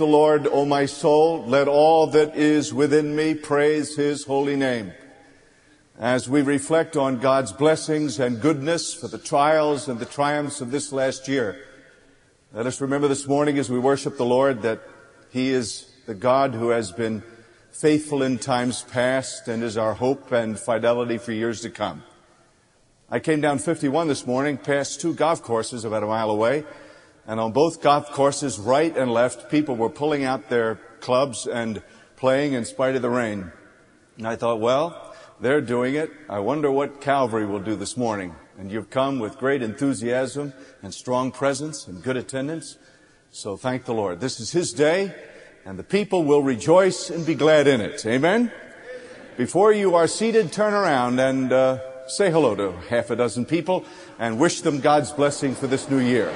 The Lord, O my soul. Let all that is within me praise his holy name. As we reflect on God's blessings and goodness for the trials and the triumphs of this last year, let us remember this morning as we worship the Lord that he is the God who has been faithful in times past and is our hope and fidelity for years to come. I came down 51 this morning, past two golf courses about a mile away, and on both golf courses, right and left, people were pulling out their clubs and playing in spite of the rain. And I thought, well, they're doing it. I wonder what Calvary will do this morning. And you've come with great enthusiasm and strong presence and good attendance. So thank the Lord. This is His day, and the people will rejoice and be glad in it. Amen? Before you are seated, turn around and uh, say hello to half a dozen people and wish them God's blessing for this new year.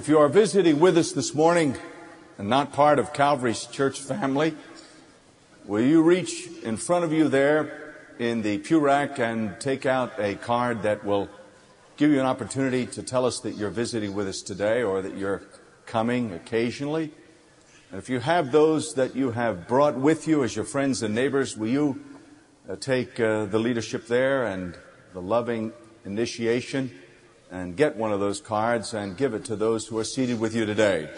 If you are visiting with us this morning and not part of Calvary's church family, will you reach in front of you there in the pew rack and take out a card that will give you an opportunity to tell us that you're visiting with us today or that you're coming occasionally? And if you have those that you have brought with you as your friends and neighbors, will you uh, take uh, the leadership there and the loving initiation and get one of those cards and give it to those who are seated with you today.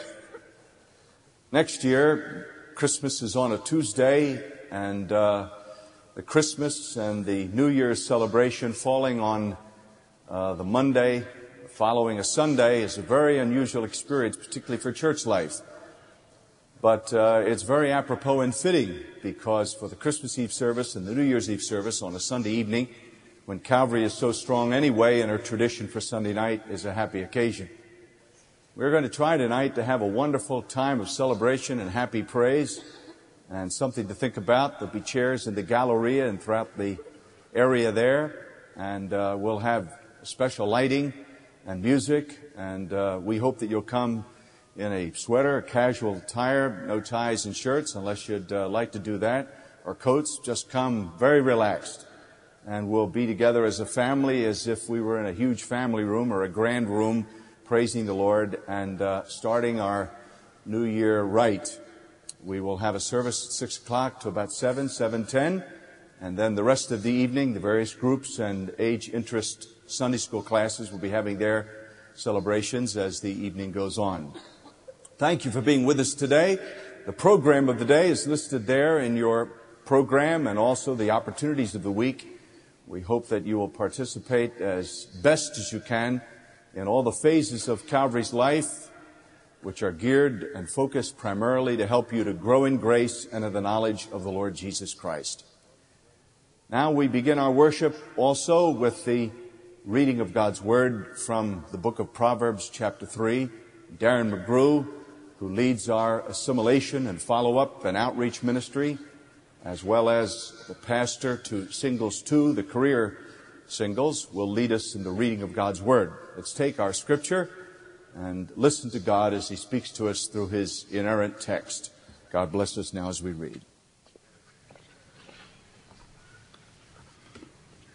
Next year, Christmas is on a Tuesday, and uh, the Christmas and the New Year's celebration falling on uh, the Monday following a Sunday is a very unusual experience, particularly for church life. But uh, it's very apropos and fitting because for the Christmas Eve service and the New Year's Eve service on a Sunday evening, when Calvary is so strong anyway and our tradition for Sunday night is a happy occasion. We're going to try tonight to have a wonderful time of celebration and happy praise and something to think about. There'll be chairs in the Galleria and throughout the area there and uh, we'll have special lighting and music and uh, we hope that you'll come in a sweater, a casual attire, no ties and shirts unless you'd uh, like to do that, or coats. Just come very relaxed and we'll be together as a family as if we were in a huge family room or a grand room praising the Lord and uh, starting our new year right. We will have a service at 6 o'clock to about 7, 7.10, and then the rest of the evening, the various groups and age interest Sunday school classes will be having their celebrations as the evening goes on. Thank you for being with us today. The program of the day is listed there in your program and also the opportunities of the week. We hope that you will participate as best as you can in all the phases of Calvary's life, which are geared and focused primarily to help you to grow in grace and in the knowledge of the Lord Jesus Christ. Now we begin our worship also with the reading of God's Word from the book of Proverbs, chapter 3. Darren McGrew, who leads our assimilation and follow up and outreach ministry, as well as the pastor to singles two, the career singles, will lead us in the reading of God's Word. Let's take our scripture and listen to God as He speaks to us through His inerrant text. God bless us now as we read.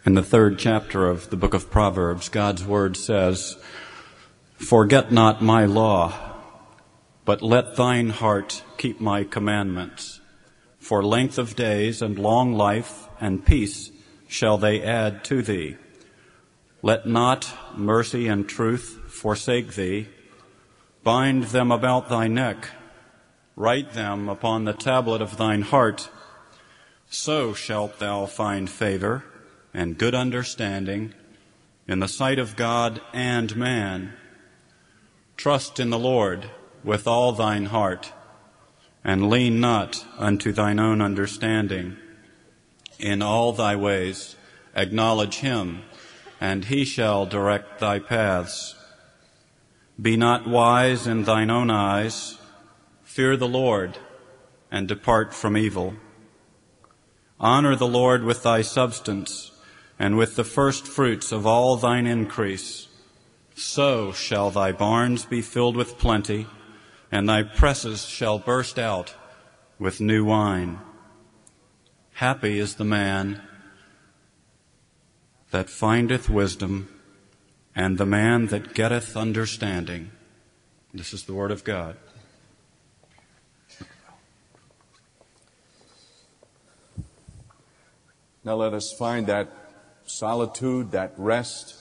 In the third chapter of the book of Proverbs, God's Word says, Forget not my law, but let thine heart keep my commandments for length of days and long life and peace shall they add to thee. Let not mercy and truth forsake thee. Bind them about thy neck. Write them upon the tablet of thine heart. So shalt thou find favor and good understanding in the sight of God and man. Trust in the Lord with all thine heart and lean not unto thine own understanding. In all thy ways acknowledge him, and he shall direct thy paths. Be not wise in thine own eyes. Fear the Lord, and depart from evil. Honor the Lord with thy substance, and with the first fruits of all thine increase. So shall thy barns be filled with plenty, and thy presses shall burst out with new wine. Happy is the man that findeth wisdom, and the man that getteth understanding. This is the word of God. Now let us find that solitude, that rest,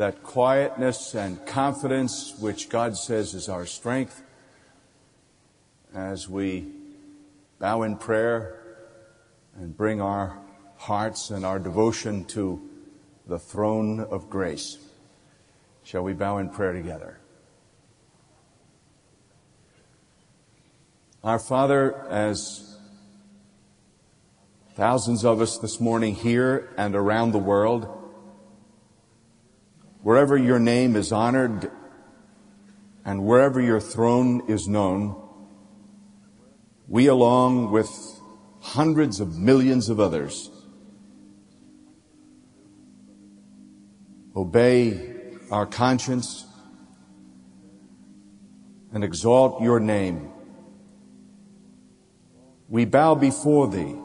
that quietness and confidence which God says is our strength as we bow in prayer and bring our hearts and our devotion to the throne of grace. Shall we bow in prayer together? Our Father, as thousands of us this morning here and around the world, wherever your name is honored and wherever your throne is known, we along with hundreds of millions of others obey our conscience and exalt your name. We bow before thee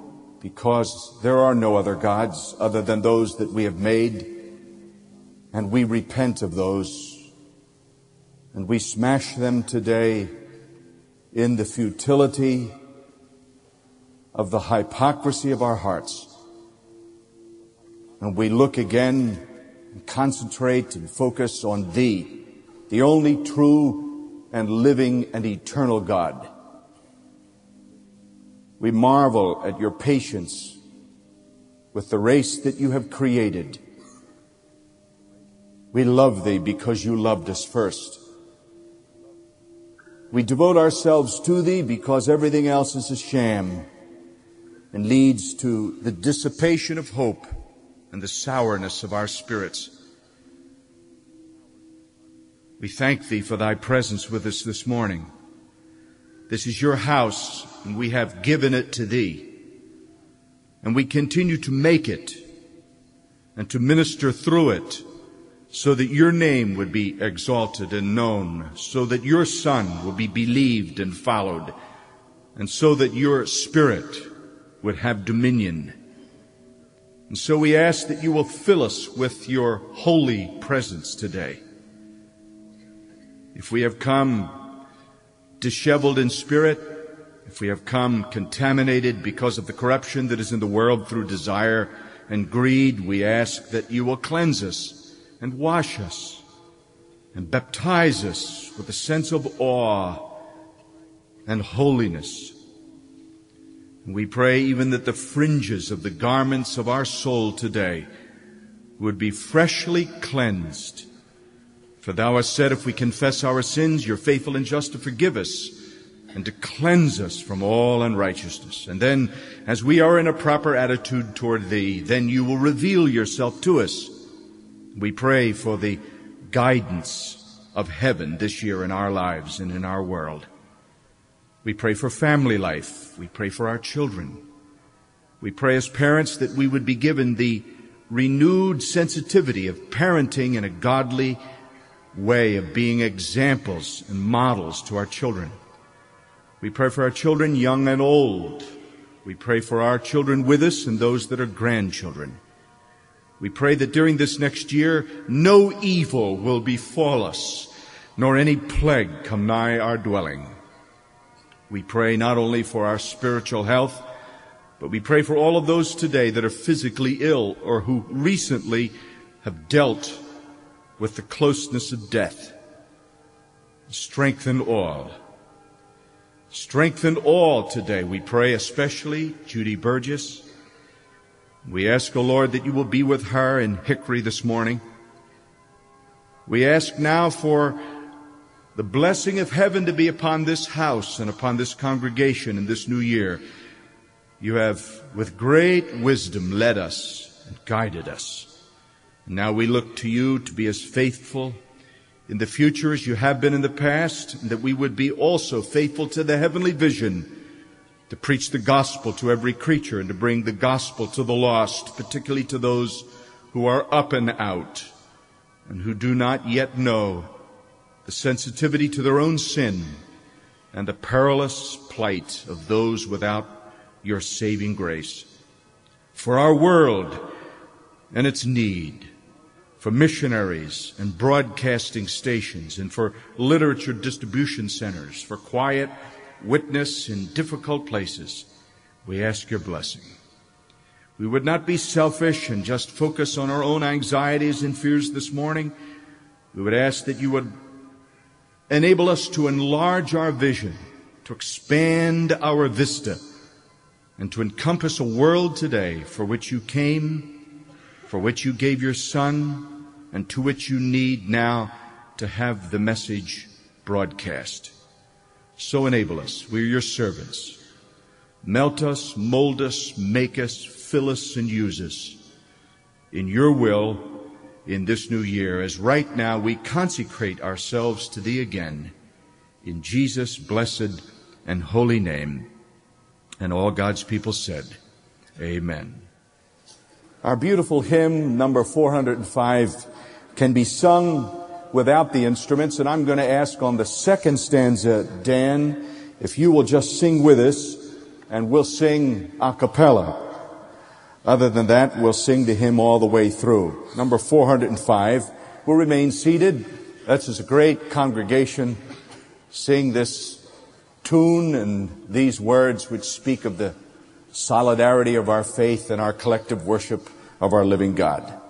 because there are no other gods other than those that we have made and we repent of those and we smash them today in the futility of the hypocrisy of our hearts. And we look again and concentrate and focus on Thee, the only true and living and eternal God. We marvel at your patience with the race that you have created we love thee because you loved us first. We devote ourselves to thee because everything else is a sham and leads to the dissipation of hope and the sourness of our spirits. We thank thee for thy presence with us this morning. This is your house and we have given it to thee. And we continue to make it and to minister through it so that your name would be exalted and known, so that your Son would be believed and followed, and so that your Spirit would have dominion. And so we ask that you will fill us with your holy presence today. If we have come disheveled in spirit, if we have come contaminated because of the corruption that is in the world through desire and greed, we ask that you will cleanse us and wash us and baptize us with a sense of awe and holiness. And we pray even that the fringes of the garments of our soul today would be freshly cleansed. For thou hast said, if we confess our sins, you're faithful and just to forgive us and to cleanse us from all unrighteousness. And then, as we are in a proper attitude toward thee, then you will reveal yourself to us we pray for the guidance of heaven this year in our lives and in our world. We pray for family life. We pray for our children. We pray as parents that we would be given the renewed sensitivity of parenting in a godly way of being examples and models to our children. We pray for our children, young and old. We pray for our children with us and those that are grandchildren. We pray that during this next year, no evil will befall us, nor any plague come nigh our dwelling. We pray not only for our spiritual health, but we pray for all of those today that are physically ill or who recently have dealt with the closeness of death. Strengthen all. Strengthen all today, we pray, especially Judy Burgess, we ask, O oh Lord, that you will be with her in Hickory this morning. We ask now for the blessing of heaven to be upon this house and upon this congregation in this new year. You have, with great wisdom, led us and guided us. Now we look to you to be as faithful in the future as you have been in the past, and that we would be also faithful to the heavenly vision to preach the gospel to every creature and to bring the gospel to the lost, particularly to those who are up and out and who do not yet know the sensitivity to their own sin and the perilous plight of those without your saving grace. For our world and its need, for missionaries and broadcasting stations, and for literature distribution centers, for quiet witness in difficult places, we ask your blessing. We would not be selfish and just focus on our own anxieties and fears this morning. We would ask that you would enable us to enlarge our vision, to expand our vista, and to encompass a world today for which you came, for which you gave your Son, and to which you need now to have the message broadcast. So enable us. We're your servants. Melt us, mold us, make us, fill us, and use us in your will in this new year as right now we consecrate ourselves to thee again in Jesus' blessed and holy name. And all God's people said, Amen. Our beautiful hymn, number 405, can be sung without the instruments, and I'm going to ask on the second stanza, Dan, if you will just sing with us, and we'll sing a cappella. Other than that, we'll sing the hymn all the way through. Number 405. We'll remain seated. That's as a great congregation sing this tune and these words which speak of the solidarity of our faith and our collective worship of our living God.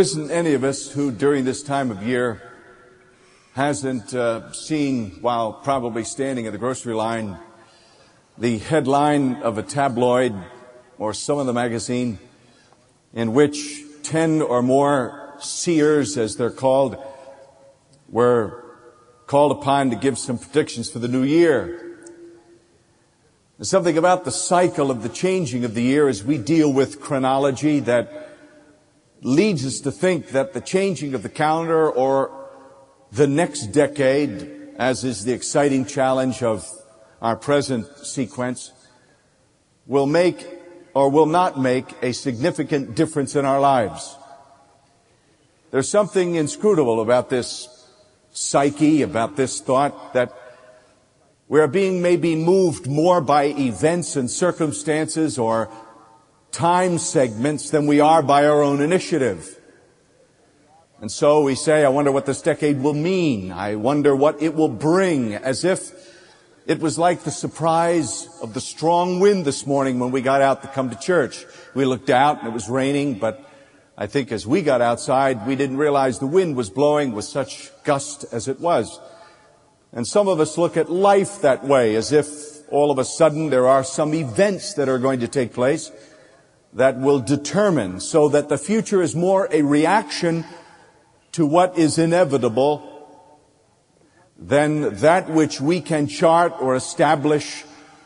Isn't any of us who during this time of year hasn't uh, seen, while probably standing at the grocery line, the headline of a tabloid or some of the magazine in which 10 or more seers, as they're called, were called upon to give some predictions for the new year. Something about the cycle of the changing of the year as we deal with chronology that leads us to think that the changing of the calendar or the next decade, as is the exciting challenge of our present sequence, will make or will not make a significant difference in our lives. There's something inscrutable about this psyche, about this thought that we are being maybe moved more by events and circumstances or time segments than we are by our own initiative. And so we say, I wonder what this decade will mean. I wonder what it will bring as if it was like the surprise of the strong wind this morning when we got out to come to church. We looked out and it was raining, but I think as we got outside, we didn't realize the wind was blowing with such gust as it was. And some of us look at life that way, as if all of a sudden there are some events that are going to take place that will determine so that the future is more a reaction to what is inevitable than that which we can chart or establish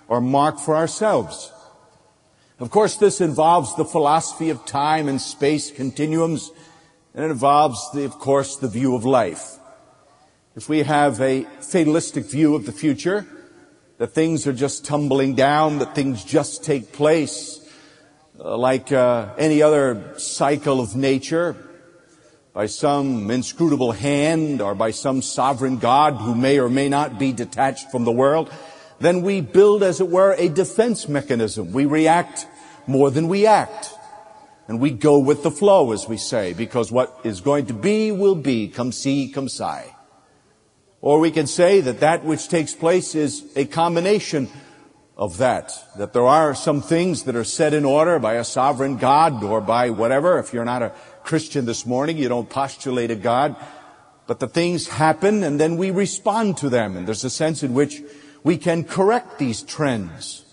or mark for ourselves. Of course, this involves the philosophy of time and space continuums, and it involves, the, of course, the view of life. If we have a fatalistic view of the future, that things are just tumbling down, that things just take place, like uh, any other cycle of nature, by some inscrutable hand or by some sovereign God who may or may not be detached from the world, then we build, as it were, a defense mechanism. We react more than we act. And we go with the flow, as we say, because what is going to be will be. Come see, come sigh. Or we can say that that which takes place is a combination of that. That there are some things that are set in order by a sovereign God or by whatever. If you're not a Christian this morning. You don't postulate a God. But the things happen and then we respond to them. And there's a sense in which we can correct these trends.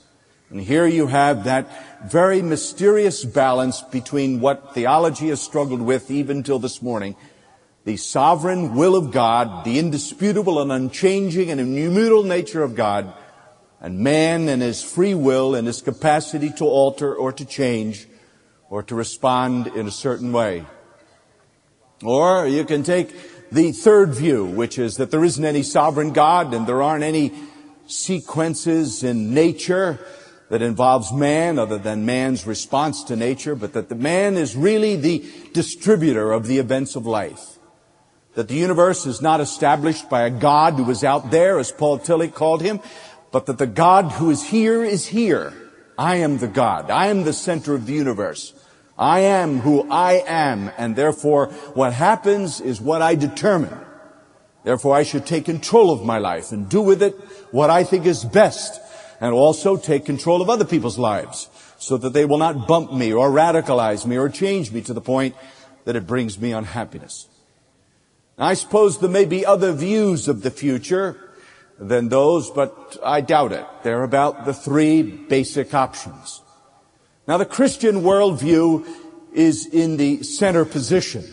And here you have that very mysterious balance between what theology has struggled with even till this morning. The sovereign will of God, the indisputable and unchanging and immutable nature of God, and man and his free will and his capacity to alter or to change or to respond in a certain way. Or you can take the third view, which is that there isn't any sovereign God and there aren't any sequences in nature that involves man other than man's response to nature, but that the man is really the distributor of the events of life. That the universe is not established by a God who is out there, as Paul Tillich called him, but that the God who is here is here. I am the God. I am the center of the universe. I am who I am, and therefore what happens is what I determine. Therefore I should take control of my life and do with it what I think is best, and also take control of other people's lives, so that they will not bump me or radicalize me or change me to the point that it brings me unhappiness. I suppose there may be other views of the future than those, but I doubt it. They're about the three basic options. Now the Christian worldview is in the center position.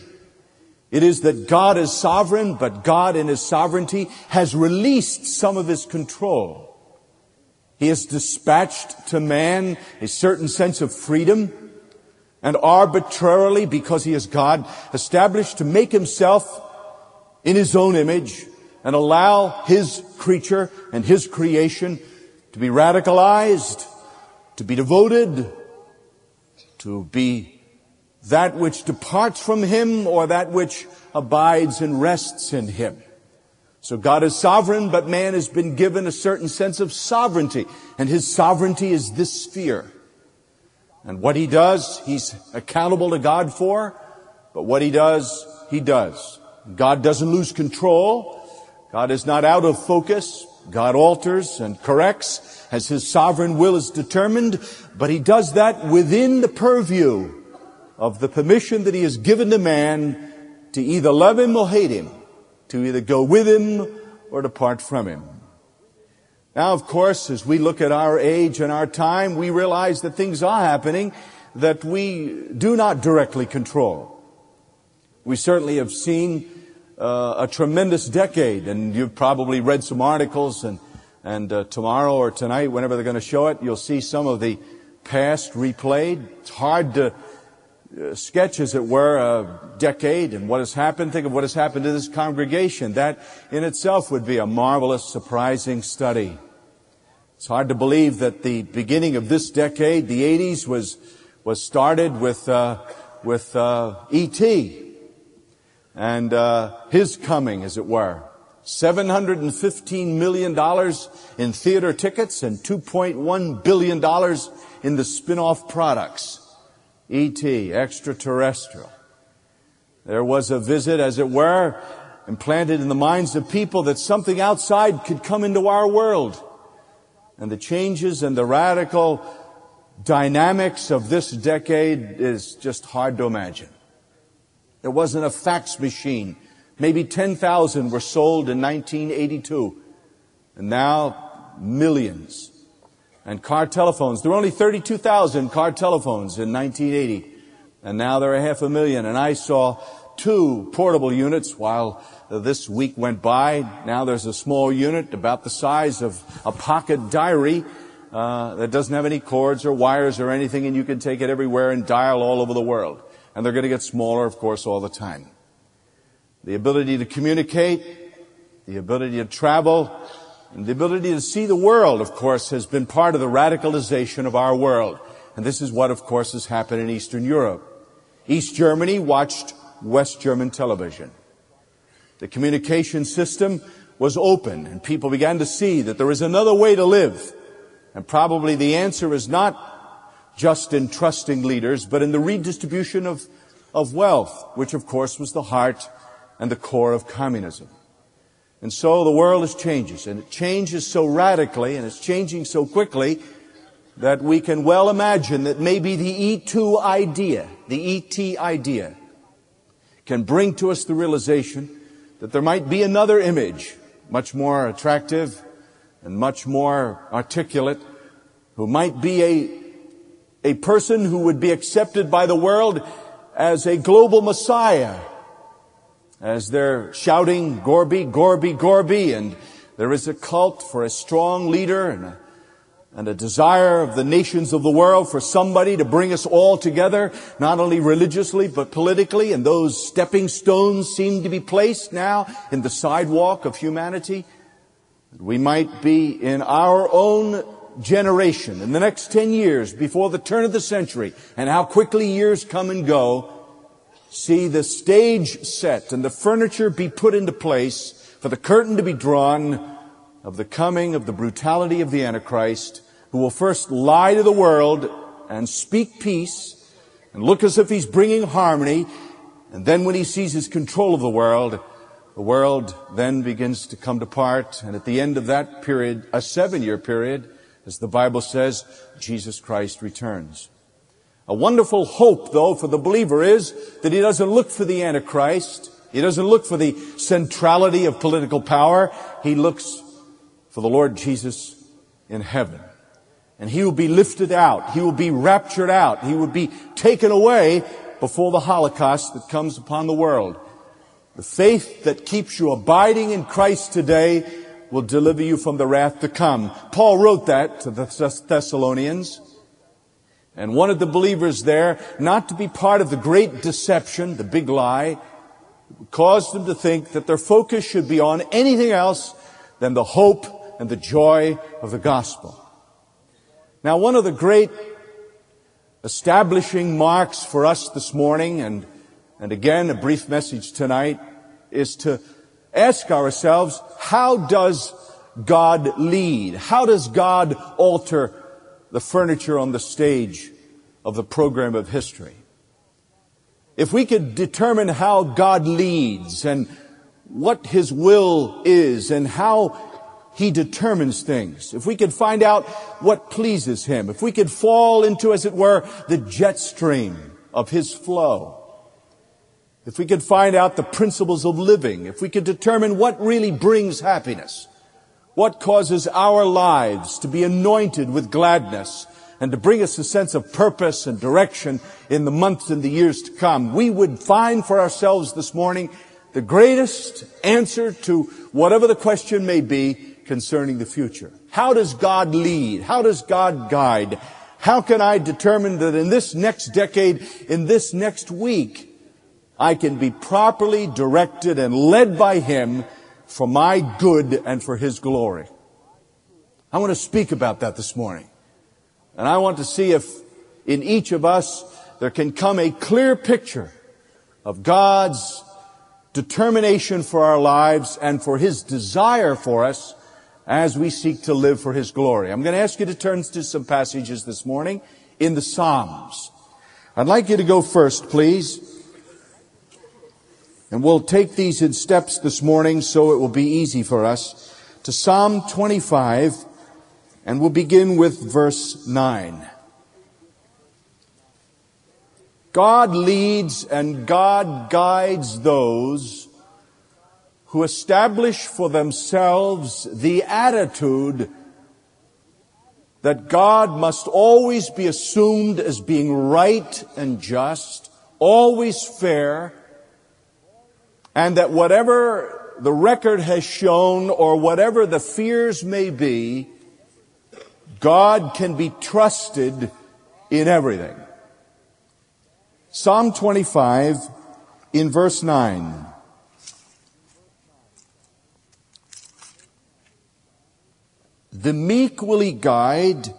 It is that God is sovereign, but God in His sovereignty has released some of His control. He has dispatched to man a certain sense of freedom and arbitrarily, because He is God, established to make Himself in His own image and allow His creature and His creation to be radicalized, to be devoted, to be that which departs from him or that which abides and rests in him. So God is sovereign, but man has been given a certain sense of sovereignty, and his sovereignty is this sphere. And what he does, he's accountable to God for, but what he does, he does. God doesn't lose control. God is not out of focus. God alters and corrects as his sovereign will is determined, but he does that within the purview of the permission that he has given to man to either love him or hate him, to either go with him or depart from him. Now, of course, as we look at our age and our time, we realize that things are happening that we do not directly control. We certainly have seen uh, a tremendous decade, and you've probably read some articles, and, and uh, tomorrow or tonight, whenever they're going to show it, you'll see some of the past replayed. It's hard to uh, sketch, as it were, a decade and what has happened. Think of what has happened to this congregation. That in itself would be a marvelous, surprising study. It's hard to believe that the beginning of this decade, the 80s, was, was started with, uh, with uh, E.T. and uh, his coming, as it were. $715 million in theater tickets and $2.1 billion in the spin-off products. E.T., extraterrestrial. There was a visit, as it were, implanted in the minds of people that something outside could come into our world. And the changes and the radical dynamics of this decade is just hard to imagine. There wasn't a fax machine. Maybe 10,000 were sold in 1982. And now millions and car telephones. There were only 32,000 car telephones in 1980, and now there are half a million. And I saw two portable units while this week went by. Now there's a small unit about the size of a pocket diary uh, that doesn't have any cords or wires or anything, and you can take it everywhere and dial all over the world. And they're going to get smaller, of course, all the time. The ability to communicate, the ability to travel, and the ability to see the world, of course, has been part of the radicalization of our world. And this is what, of course, has happened in Eastern Europe. East Germany watched West German television. The communication system was open and people began to see that there is another way to live. And probably the answer is not just in trusting leaders, but in the redistribution of, of wealth, which of course was the heart and the core of communism. And so the world is changes, and it changes so radically, and it's changing so quickly that we can well imagine that maybe the E2 idea, the ET idea, can bring to us the realization that there might be another image, much more attractive and much more articulate, who might be a, a person who would be accepted by the world as a global Messiah, as they're shouting Gorby, Gorby, Gorby, and there is a cult for a strong leader and a, and a desire of the nations of the world for somebody to bring us all together, not only religiously, but politically, and those stepping stones seem to be placed now in the sidewalk of humanity. We might be in our own generation, in the next 10 years, before the turn of the century, and how quickly years come and go, see the stage set and the furniture be put into place for the curtain to be drawn of the coming of the brutality of the Antichrist, who will first lie to the world and speak peace and look as if he's bringing harmony. And then when he seizes control of the world, the world then begins to come to part. And at the end of that period, a seven year period, as the Bible says, Jesus Christ returns. A wonderful hope, though, for the believer is that he doesn't look for the Antichrist. He doesn't look for the centrality of political power. He looks for the Lord Jesus in heaven. And he will be lifted out. He will be raptured out. He will be taken away before the Holocaust that comes upon the world. The faith that keeps you abiding in Christ today will deliver you from the wrath to come. Paul wrote that to the Thessalonians and wanted the believers there not to be part of the great deception, the big lie, caused them to think that their focus should be on anything else than the hope and the joy of the gospel. Now, one of the great establishing marks for us this morning, and, and again, a brief message tonight, is to ask ourselves, how does God lead? How does God alter the furniture on the stage of the program of history. If we could determine how God leads and what His will is and how He determines things, if we could find out what pleases Him, if we could fall into, as it were, the jet stream of His flow, if we could find out the principles of living, if we could determine what really brings happiness, what causes our lives to be anointed with gladness and to bring us a sense of purpose and direction in the months and the years to come, we would find for ourselves this morning the greatest answer to whatever the question may be concerning the future. How does God lead? How does God guide? How can I determine that in this next decade, in this next week, I can be properly directed and led by Him for my good and for His glory. I want to speak about that this morning. And I want to see if in each of us there can come a clear picture of God's determination for our lives and for His desire for us as we seek to live for His glory. I'm going to ask you to turn to some passages this morning in the Psalms. I'd like you to go first, please, and we'll take these in steps this morning so it will be easy for us to Psalm 25 and we'll begin with verse 9. God leads and God guides those who establish for themselves the attitude that God must always be assumed as being right and just, always fair, and that whatever the record has shown or whatever the fears may be, God can be trusted in everything. Psalm 25 in verse 9. The meek will he guide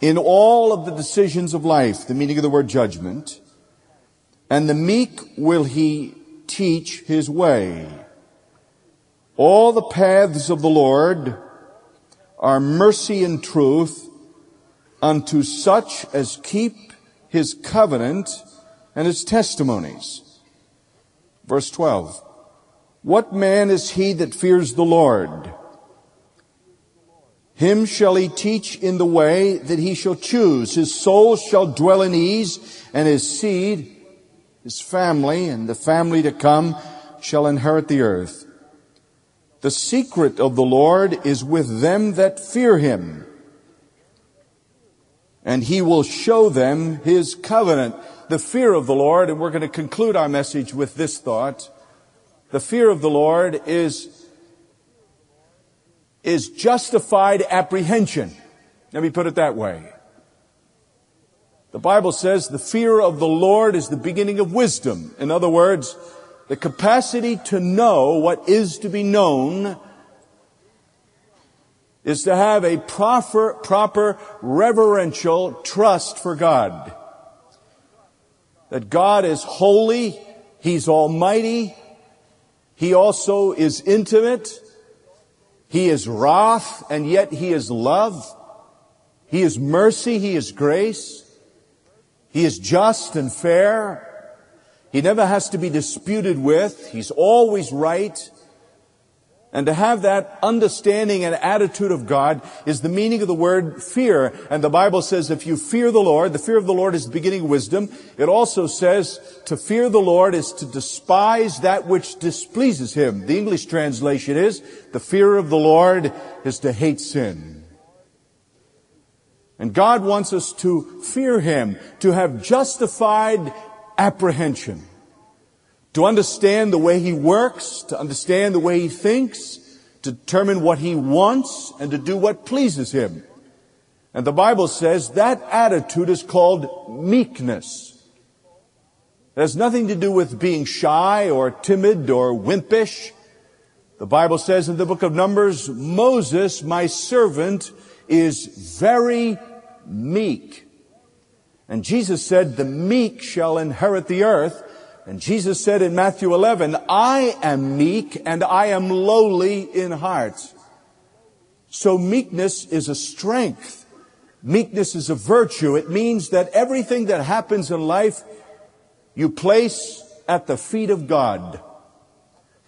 in all of the decisions of life, the meaning of the word judgment and the meek will he teach his way. All the paths of the Lord are mercy and truth unto such as keep his covenant and his testimonies. Verse 12. What man is he that fears the Lord? Him shall he teach in the way that he shall choose. His soul shall dwell in ease and his seed his family and the family to come shall inherit the earth. The secret of the Lord is with them that fear him, and he will show them his covenant. The fear of the Lord, and we're going to conclude our message with this thought. The fear of the Lord is, is justified apprehension. Let me put it that way. The Bible says the fear of the Lord is the beginning of wisdom. In other words, the capacity to know what is to be known is to have a proper, proper reverential trust for God. That God is holy, He's almighty, He also is intimate, He is wrath, and yet He is love, He is mercy, He is grace. He is just and fair. He never has to be disputed with. He's always right. And to have that understanding and attitude of God is the meaning of the word fear. And the Bible says if you fear the Lord, the fear of the Lord is the beginning of wisdom. It also says to fear the Lord is to despise that which displeases Him. The English translation is the fear of the Lord is to hate sin. And God wants us to fear Him, to have justified apprehension, to understand the way He works, to understand the way He thinks, to determine what He wants, and to do what pleases Him. And the Bible says that attitude is called meekness. It has nothing to do with being shy or timid or wimpish. The Bible says in the book of Numbers, Moses, my servant, is very meek. And Jesus said, the meek shall inherit the earth. And Jesus said in Matthew 11, I am meek and I am lowly in heart. So meekness is a strength. Meekness is a virtue. It means that everything that happens in life you place at the feet of God.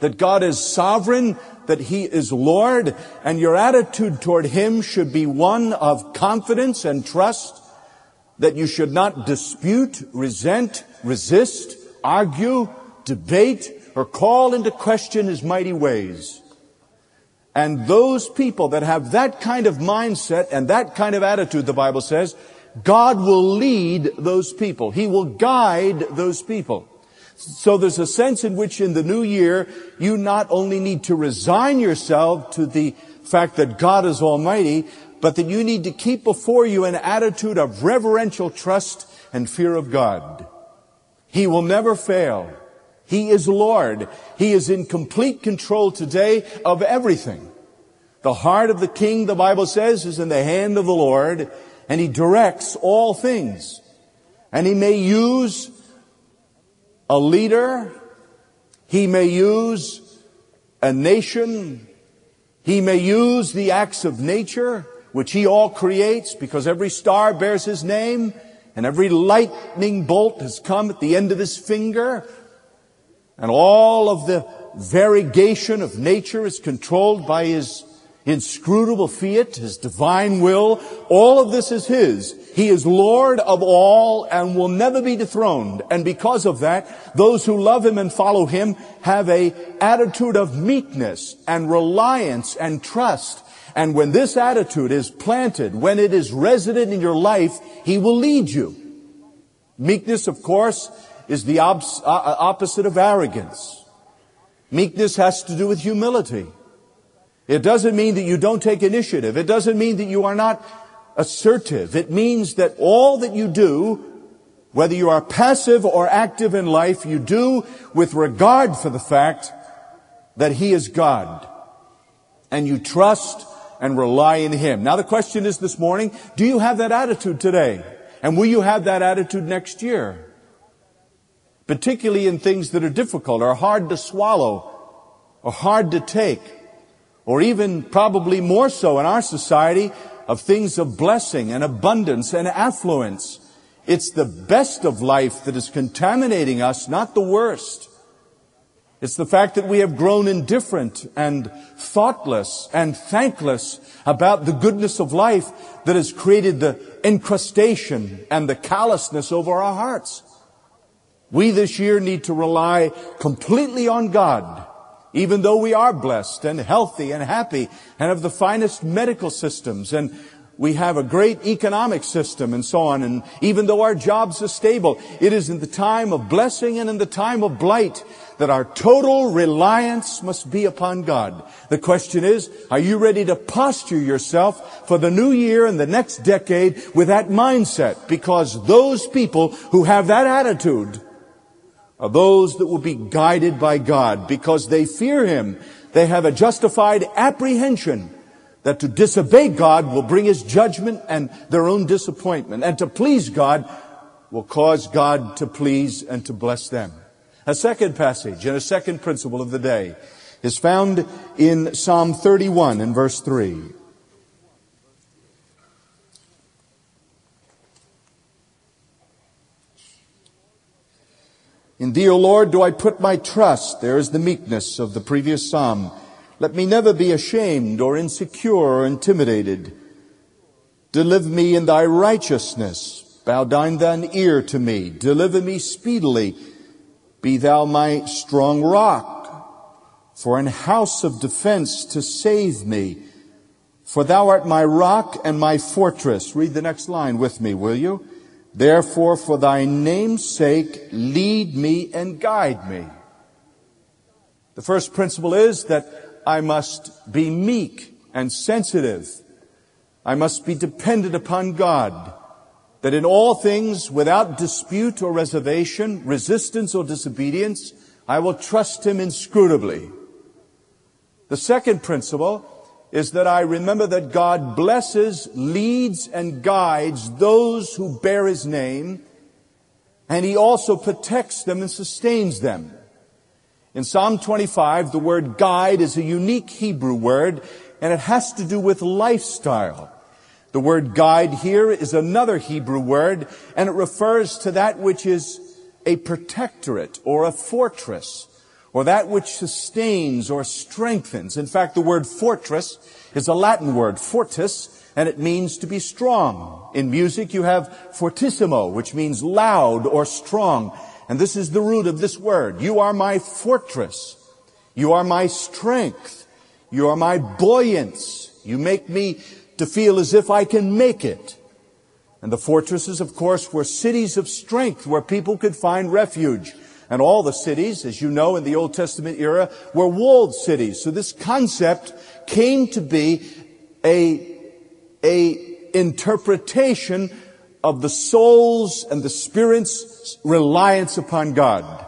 That God is sovereign, that He is Lord, and your attitude toward Him should be one of confidence and trust. that you should not dispute, resent, resist, argue, debate, or call into question his mighty ways. And those people that have that kind of mindset and that kind of attitude, the Bible says, God will lead those people. He will guide those people. So there's a sense in which in the new year, you not only need to resign yourself to the fact that God is almighty, but that you need to keep before you an attitude of reverential trust and fear of God. He will never fail. He is Lord. He is in complete control today of everything. The heart of the king, the Bible says, is in the hand of the Lord, and he directs all things. And he may use a leader. He may use a nation. He may use the acts of nature, which he all creates, because every star bears his name, and every lightning bolt has come at the end of his finger, and all of the variegation of nature is controlled by his inscrutable fiat, his divine will. All of this is his. He is Lord of all and will never be dethroned. And because of that, those who love Him and follow Him have a attitude of meekness and reliance and trust. And when this attitude is planted, when it is resident in your life, He will lead you. Meekness, of course, is the op- uh, uh, opposite of arrogance. Meekness has to do with humility. It doesn't mean that you don't take initiative. It doesn't mean that you are not assertive. It means that all that you do, whether you are passive or active in life, you do with regard for the fact that He is God. And you trust and rely in Him. Now the question is this morning, do you have that attitude today? And will you have that attitude next year? Particularly in things that are difficult or hard to swallow or hard to take or even probably more so in our society of things of blessing and abundance and affluence. It's the best of life that is contaminating us, not the worst. It's the fact that we have grown indifferent and thoughtless and thankless about the goodness of life that has created the incrustation and the callousness over our hearts. We this year need to rely completely on God even though we are blessed and healthy and happy and have the finest medical systems and we have a great economic system and so on. And even though our jobs are stable, it is in the time of blessing and in the time of blight that our total reliance must be upon God. The question is, are you ready to posture yourself for the new year and the next decade with that mindset? Because those people who have that attitude are those that will be guided by God because they fear Him. They have a justified apprehension that to disobey God will bring His judgment and their own disappointment. And to please God will cause God to please and to bless them. A second passage and a second principle of the day is found in Psalm 31 in verse 3. In thee, O Lord, do I put my trust. There is the meekness of the previous psalm. Let me never be ashamed or insecure or intimidated. Deliver me in thy righteousness. Bow down thine ear to me. Deliver me speedily. Be thou my strong rock for an house of defense to save me. For thou art my rock and my fortress. Read the next line with me, will you? Therefore, for thy name's sake, lead me and guide me. The first principle is that I must be meek and sensitive. I must be dependent upon God. That in all things, without dispute or reservation, resistance or disobedience, I will trust Him inscrutably. The second principle is that I remember that God blesses, leads, and guides those who bear His name, and He also protects them and sustains them. In Psalm 25, the word guide is a unique Hebrew word, and it has to do with lifestyle. The word guide here is another Hebrew word, and it refers to that which is a protectorate or a fortress or that which sustains or strengthens. In fact, the word fortress is a Latin word, fortis, and it means to be strong. In music, you have fortissimo, which means loud or strong. And this is the root of this word. You are my fortress. You are my strength. You are my buoyance. You make me to feel as if I can make it. And the fortresses, of course, were cities of strength where people could find refuge. And all the cities, as you know, in the Old Testament era, were walled cities. So this concept came to be a, a interpretation of the soul's and the spirit's reliance upon God.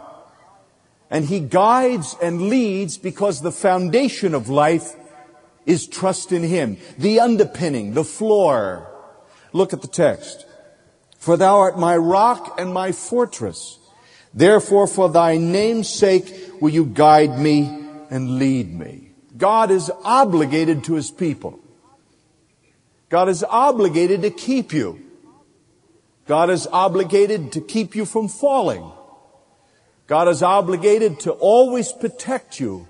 And he guides and leads because the foundation of life is trust in him. The underpinning, the floor. Look at the text. For thou art my rock and my fortress. Therefore, for thy name's sake, will you guide me and lead me. God is obligated to his people. God is obligated to keep you. God is obligated to keep you from falling. God is obligated to always protect you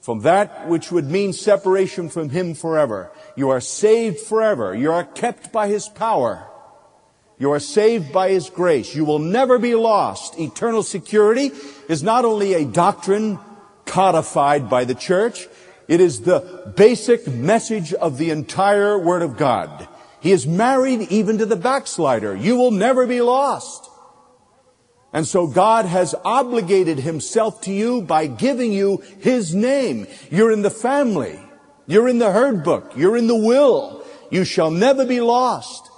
from that which would mean separation from Him forever. You are saved forever. You are kept by His power. You are saved by His grace. You will never be lost. Eternal security is not only a doctrine codified by the church, it is the basic message of the entire Word of God. He is married even to the backslider. You will never be lost. And so God has obligated himself to you by giving you his name. You're in the family. You're in the herd book. You're in the will. You shall never be lost.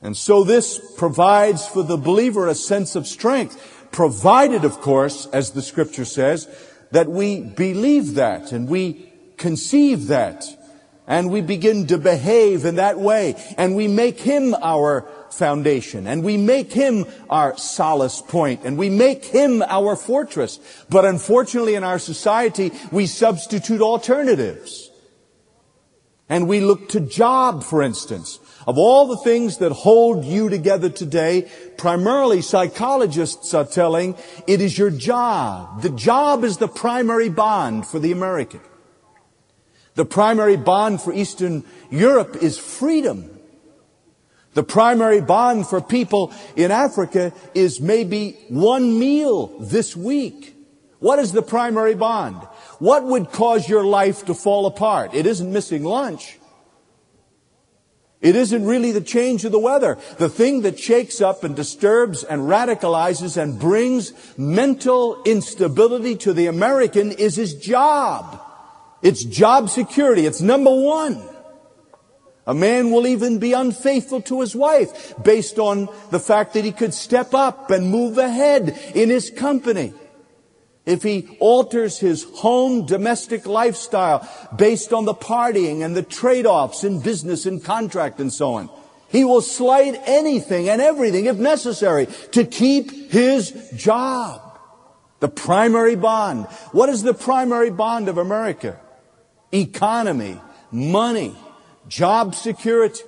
And so this provides for the believer a sense of strength, provided, of course, as the scripture says, that we believe that and we conceive that and we begin to behave in that way and we make him our foundation and we make him our solace point and we make him our fortress. But unfortunately in our society, we substitute alternatives. And we look to job, for instance. Of all the things that hold you together today, primarily psychologists are telling it is your job. The job is the primary bond for the American. The primary bond for Eastern Europe is freedom. The primary bond for people in Africa is maybe one meal this week. What is the primary bond? What would cause your life to fall apart? It isn't missing lunch. It isn't really the change of the weather. The thing that shakes up and disturbs and radicalizes and brings mental instability to the American is his job. It's job security. It's number one. A man will even be unfaithful to his wife based on the fact that he could step up and move ahead in his company. If he alters his home domestic lifestyle based on the partying and the trade-offs in business and contract and so on, he will slight anything and everything if necessary to keep his job. The primary bond. What is the primary bond of America? economy, money, job security.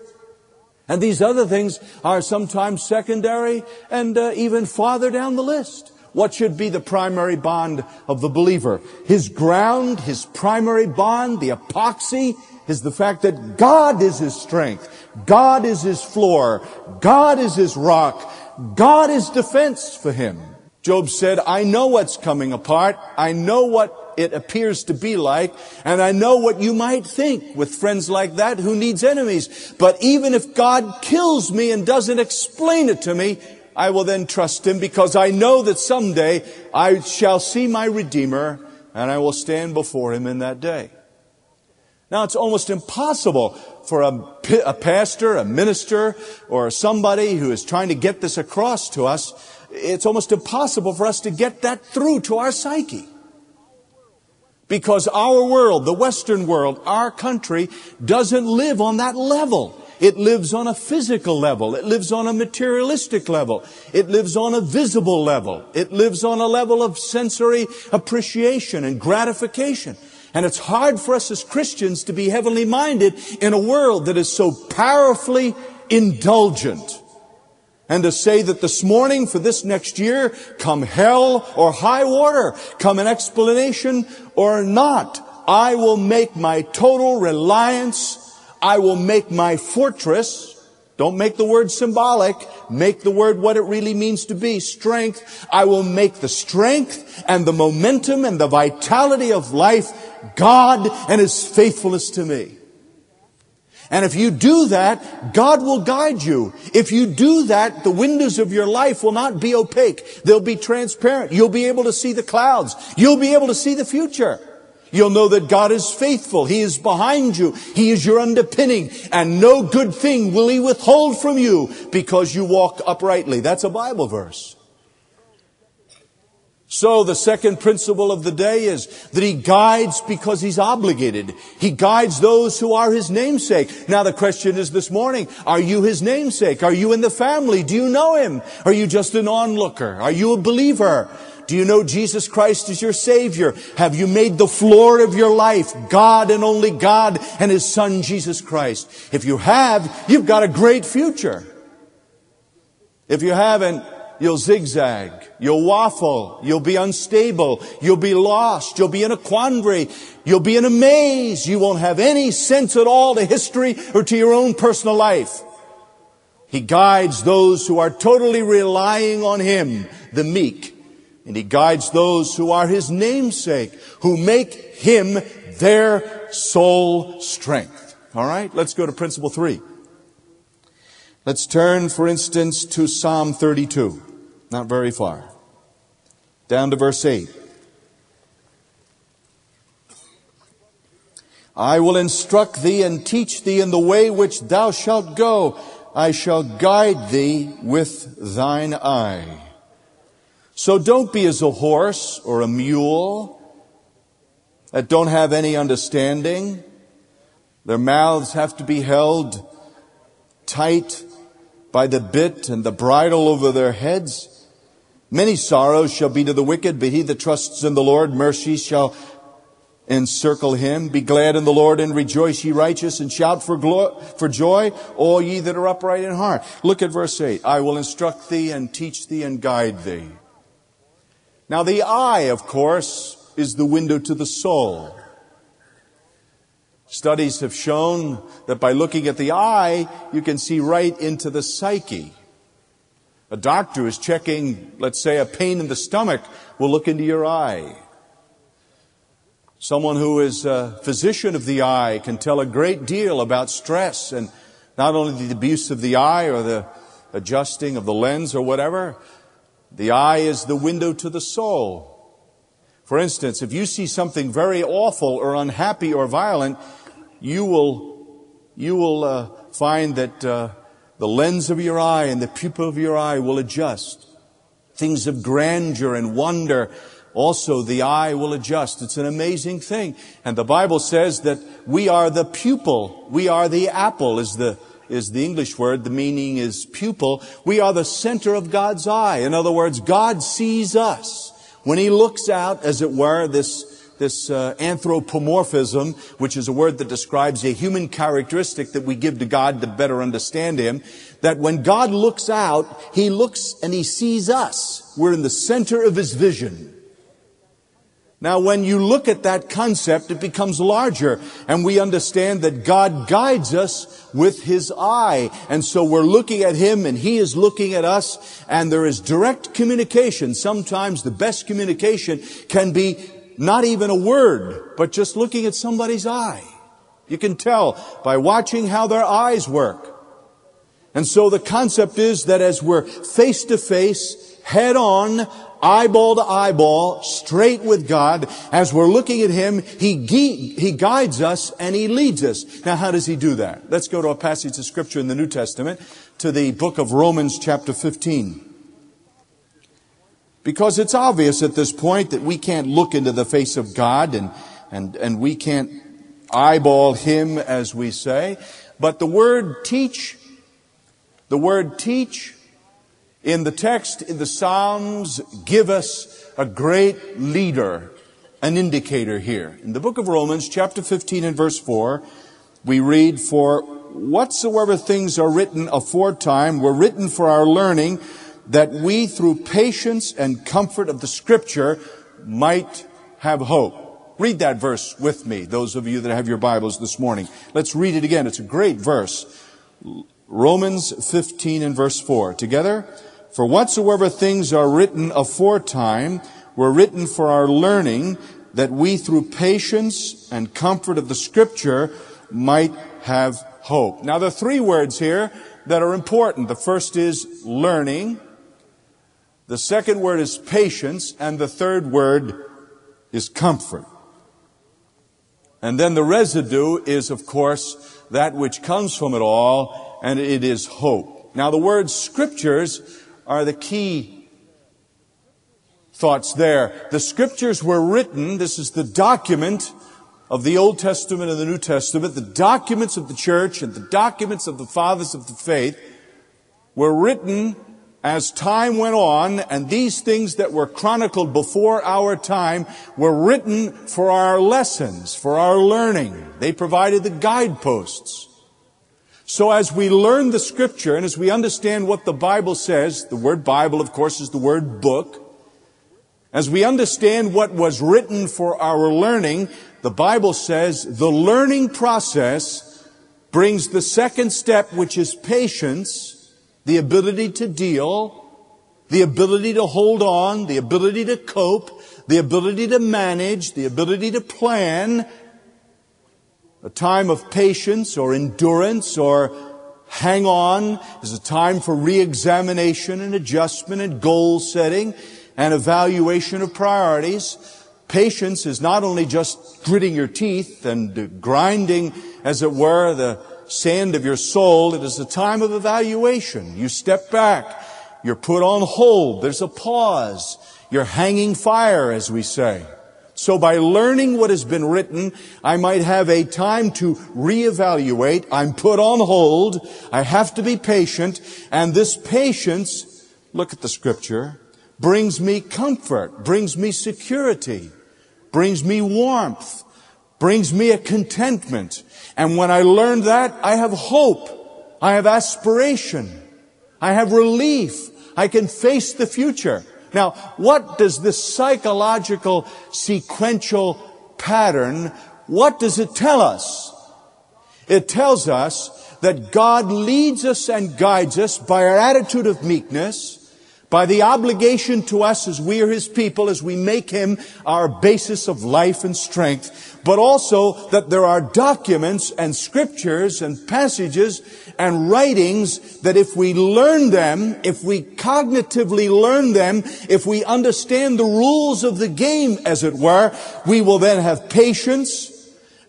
And these other things are sometimes secondary and uh, even farther down the list. What should be the primary bond of the believer? His ground, his primary bond, the epoxy, is the fact that God is his strength. God is his floor. God is his rock. God is defense for him. Job said, I know what's coming apart. I know what it appears to be like. And I know what you might think with friends like that who needs enemies. But even if God kills me and doesn't explain it to me, I will then trust him because I know that someday I shall see my Redeemer and I will stand before him in that day. Now it's almost impossible for a, a pastor, a minister, or somebody who is trying to get this across to us. It's almost impossible for us to get that through to our psyche. Because our world, the Western world, our country doesn't live on that level. It lives on a physical level. It lives on a materialistic level. It lives on a visible level. It lives on a level of sensory appreciation and gratification. And it's hard for us as Christians to be heavenly minded in a world that is so powerfully indulgent and to say that this morning for this next year, come hell or high water, come an explanation or not, I will make my total reliance I will make my fortress, don't make the word symbolic, make the word what it really means to be, strength. I will make the strength and the momentum and the vitality of life God and His faithfulness to me. And if you do that, God will guide you. If you do that, the windows of your life will not be opaque. They'll be transparent. You'll be able to see the clouds. You'll be able to see the future. You'll know that God is faithful. He is behind you. He is your underpinning. And no good thing will He withhold from you because you walk uprightly. That's a Bible verse. So the second principle of the day is that he guides because he's obligated. He guides those who are his namesake. Now the question is this morning, are you his namesake? Are you in the family? Do you know him? Are you just an onlooker? Are you a believer? Do you know Jesus Christ is your Savior? Have you made the floor of your life God and only God and His Son Jesus Christ? If you have, you've got a great future. If you haven't, you'll zigzag, you'll waffle, you'll be unstable, you'll be lost, you'll be in a quandary, you'll be in a maze, you won't have any sense at all to history or to your own personal life. He guides those who are totally relying on Him, the meek. And He guides those who are His namesake, who make Him their sole strength. Alright, let's go to principle three. Let's turn, for instance, to Psalm 32. Not very far. Down to verse 8. I will instruct thee and teach thee in the way which thou shalt go. I shall guide thee with thine eye. So don't be as a horse or a mule that don't have any understanding. Their mouths have to be held tight by the bit and the bridle over their heads. Many sorrows shall be to the wicked, but he that trusts in the Lord, mercy shall encircle him. Be glad in the Lord and rejoice, ye righteous, and shout for, glo- for joy, all ye that are upright in heart. Look at verse 8. I will instruct thee and teach thee and guide thee. Now the eye, of course, is the window to the soul. Studies have shown that by looking at the eye, you can see right into the psyche. A doctor is checking, let's say, a pain in the stomach will look into your eye. Someone who is a physician of the eye can tell a great deal about stress and not only the abuse of the eye or the adjusting of the lens or whatever. The eye is the window to the soul. For instance, if you see something very awful or unhappy or violent, you will, you will uh, find that uh, the lens of your eye and the pupil of your eye will adjust. Things of grandeur and wonder, also the eye will adjust. It's an amazing thing. And the Bible says that we are the pupil. We are the apple is the, is the English word. The meaning is pupil. We are the center of God's eye. In other words, God sees us. When He looks out, as it were, this this uh, anthropomorphism, which is a word that describes a human characteristic that we give to God to better understand Him, that when God looks out, He looks and He sees us. We're in the center of His vision. Now, when you look at that concept, it becomes larger, and we understand that God guides us with His eye. And so we're looking at Him, and He is looking at us, and there is direct communication. Sometimes the best communication can be not even a word, but just looking at somebody's eye. You can tell by watching how their eyes work. And so the concept is that as we're face to face, head on, eyeball to eyeball, straight with God, as we're looking at Him, He, he guides us and He leads us. Now how does He do that? Let's go to a passage of Scripture in the New Testament, to the book of Romans chapter 15. Because it's obvious at this point that we can't look into the face of God and, and, and we can't eyeball Him, as we say. But the word teach, the word teach in the text in the Psalms give us a great leader, an indicator here. In the book of Romans, chapter 15 and verse 4, we read, For whatsoever things are written aforetime were written for our learning, that we through patience and comfort of the scripture might have hope. Read that verse with me, those of you that have your Bibles this morning. Let's read it again. It's a great verse. Romans 15 and verse 4. Together, for whatsoever things are written aforetime were written for our learning, that we through patience and comfort of the scripture might have hope. Now, are three words here that are important. The first is learning. The second word is patience. And the third word is comfort. And then the residue is, of course, that which comes from it all, and it is hope. Now, the word scriptures are the key thoughts there. The scriptures were written, this is the document of the Old Testament and the New Testament, the documents of the church and the documents of the fathers of the faith were written as time went on, and these things that were chronicled before our time were written for our lessons, for our learning. They provided the guideposts. So as we learn the scripture and as we understand what the Bible says, the word Bible, of course, is the word book. As we understand what was written for our learning, the Bible says the learning process brings the second step, which is patience, the ability to deal, the ability to hold on, the ability to cope, the ability to manage, the ability to plan, a time of patience or endurance or hang on is a time for re-examination and adjustment and goal setting and evaluation of priorities. Patience is not only just gritting your teeth and grinding, as it were, the sand of your soul, it is a time of evaluation. You step back. You're put on hold. There's a pause. You're hanging fire, as we say. So by learning what has been written, I might have a time to reevaluate. I'm put on hold. I have to be patient. And this patience, look at the scripture, brings me comfort, brings me security, brings me warmth, brings me a contentment. And when I learn that, I have hope. I have aspiration. I have relief. I can face the future. Now, what does this psychological sequential pattern, what does it tell us? It tells us that God leads us and guides us by our attitude of meekness, by the obligation to us as we are His people, as we make Him our basis of life and strength, but also that there are documents and scriptures and passages and writings that if we learn them, if we cognitively learn them, if we understand the rules of the game, as it were, we will then have patience,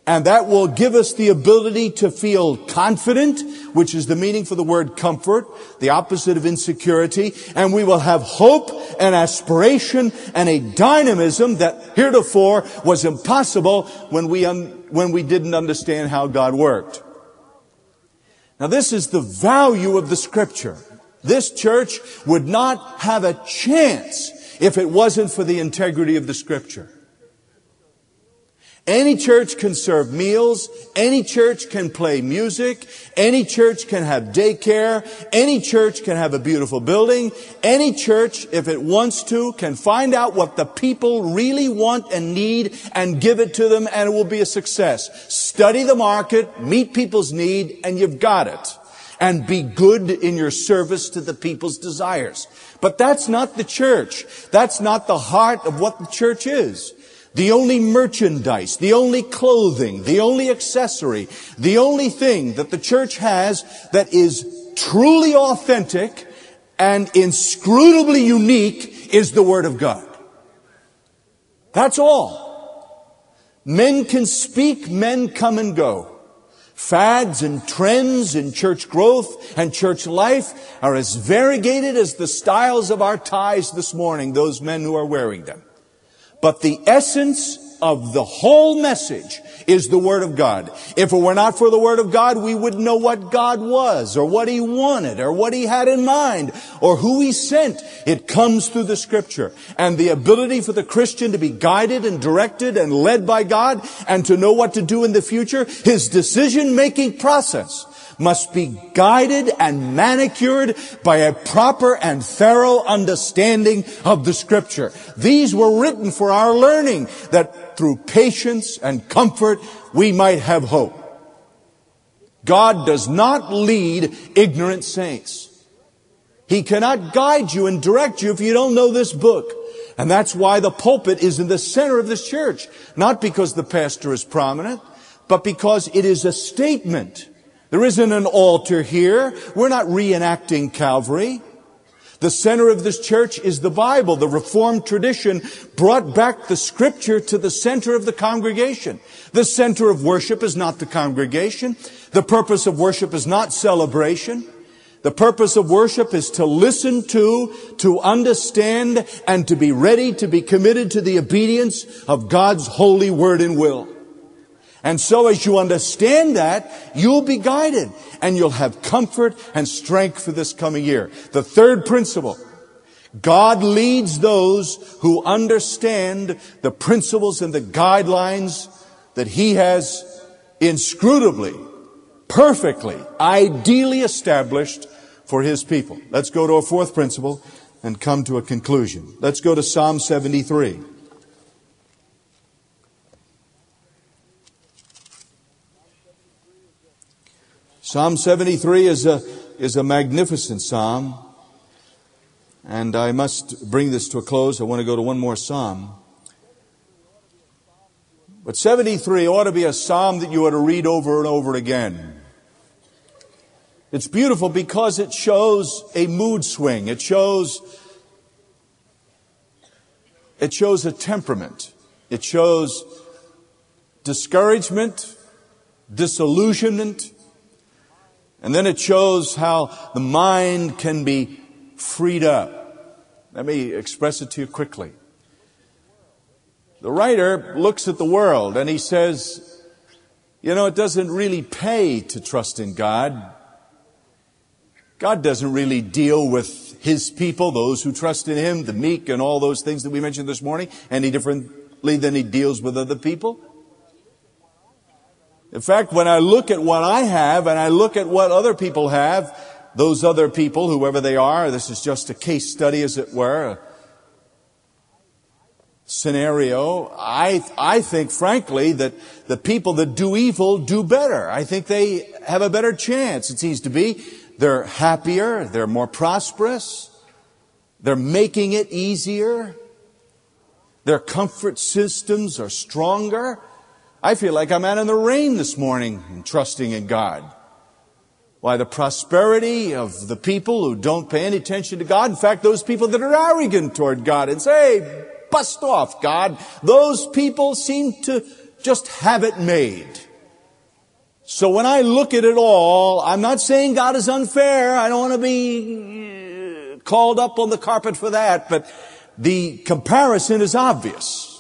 and that will give us the ability to feel confident, which is the meaning for the word comfort, the opposite of insecurity. And we will have hope and aspiration and a dynamism that heretofore was impossible when we, un- when we didn't understand how God worked. Now this is the value of the scripture. This church would not have a chance if it wasn't for the integrity of the scripture. Any church can serve meals. Any church can play music. Any church can have daycare. Any church can have a beautiful building. Any church, if it wants to, can find out what the people really want and need and give it to them and it will be a success. Study the market, meet people's need, and you've got it. And be good in your service to the people's desires. But that's not the church. That's not the heart of what the church is. The only merchandise, the only clothing, the only accessory, the only thing that the church has that is truly authentic and inscrutably unique is the Word of God. That's all. Men can speak, men come and go. Fads and trends in church growth and church life are as variegated as the styles of our ties this morning, those men who are wearing them. But the essence of the whole message is the Word of God. If it were not for the Word of God, we wouldn't know what God was, or what He wanted, or what He had in mind, or who He sent. It comes through the Scripture. And the ability for the Christian to be guided and directed and led by God, and to know what to do in the future, His decision-making process must be guided and manicured by a proper and thorough understanding of the scripture. These were written for our learning that through patience and comfort we might have hope. God does not lead ignorant saints. He cannot guide you and direct you if you don't know this book. And that's why the pulpit is in the center of this church. Not because the pastor is prominent, but because it is a statement. There isn't an altar here. We're not reenacting Calvary. The center of this church is the Bible. The Reformed tradition brought back the scripture to the center of the congregation. The center of worship is not the congregation. The purpose of worship is not celebration. The purpose of worship is to listen to, to understand, and to be ready to be committed to the obedience of God's holy word and will. And so as you understand that, you'll be guided and you'll have comfort and strength for this coming year. The third principle, God leads those who understand the principles and the guidelines that He has inscrutably, perfectly, ideally established for His people. Let's go to a fourth principle and come to a conclusion. Let's go to Psalm 73. Psalm 73 is a, is a magnificent psalm. And I must bring this to a close. I want to go to one more psalm. But 73 ought to be a psalm that you ought to read over and over again. It's beautiful because it shows a mood swing. It shows, it shows a temperament. It shows discouragement, disillusionment, and then it shows how the mind can be freed up. Let me express it to you quickly. The writer looks at the world and he says, you know, it doesn't really pay to trust in God. God doesn't really deal with His people, those who trust in Him, the meek and all those things that we mentioned this morning, any differently than He deals with other people. In fact, when I look at what I have and I look at what other people have, those other people, whoever they are, this is just a case study as it were, a scenario. I, I think frankly that the people that do evil do better. I think they have a better chance, it seems to be. They're happier, they're more prosperous, they're making it easier, their comfort systems are stronger. I feel like I'm out in the rain this morning and trusting in God. Why, the prosperity of the people who don't pay any attention to God, in fact, those people that are arrogant toward God and say, hey, bust off, God, those people seem to just have it made. So when I look at it all, I'm not saying God is unfair. I don't want to be uh, called up on the carpet for that, but the comparison is obvious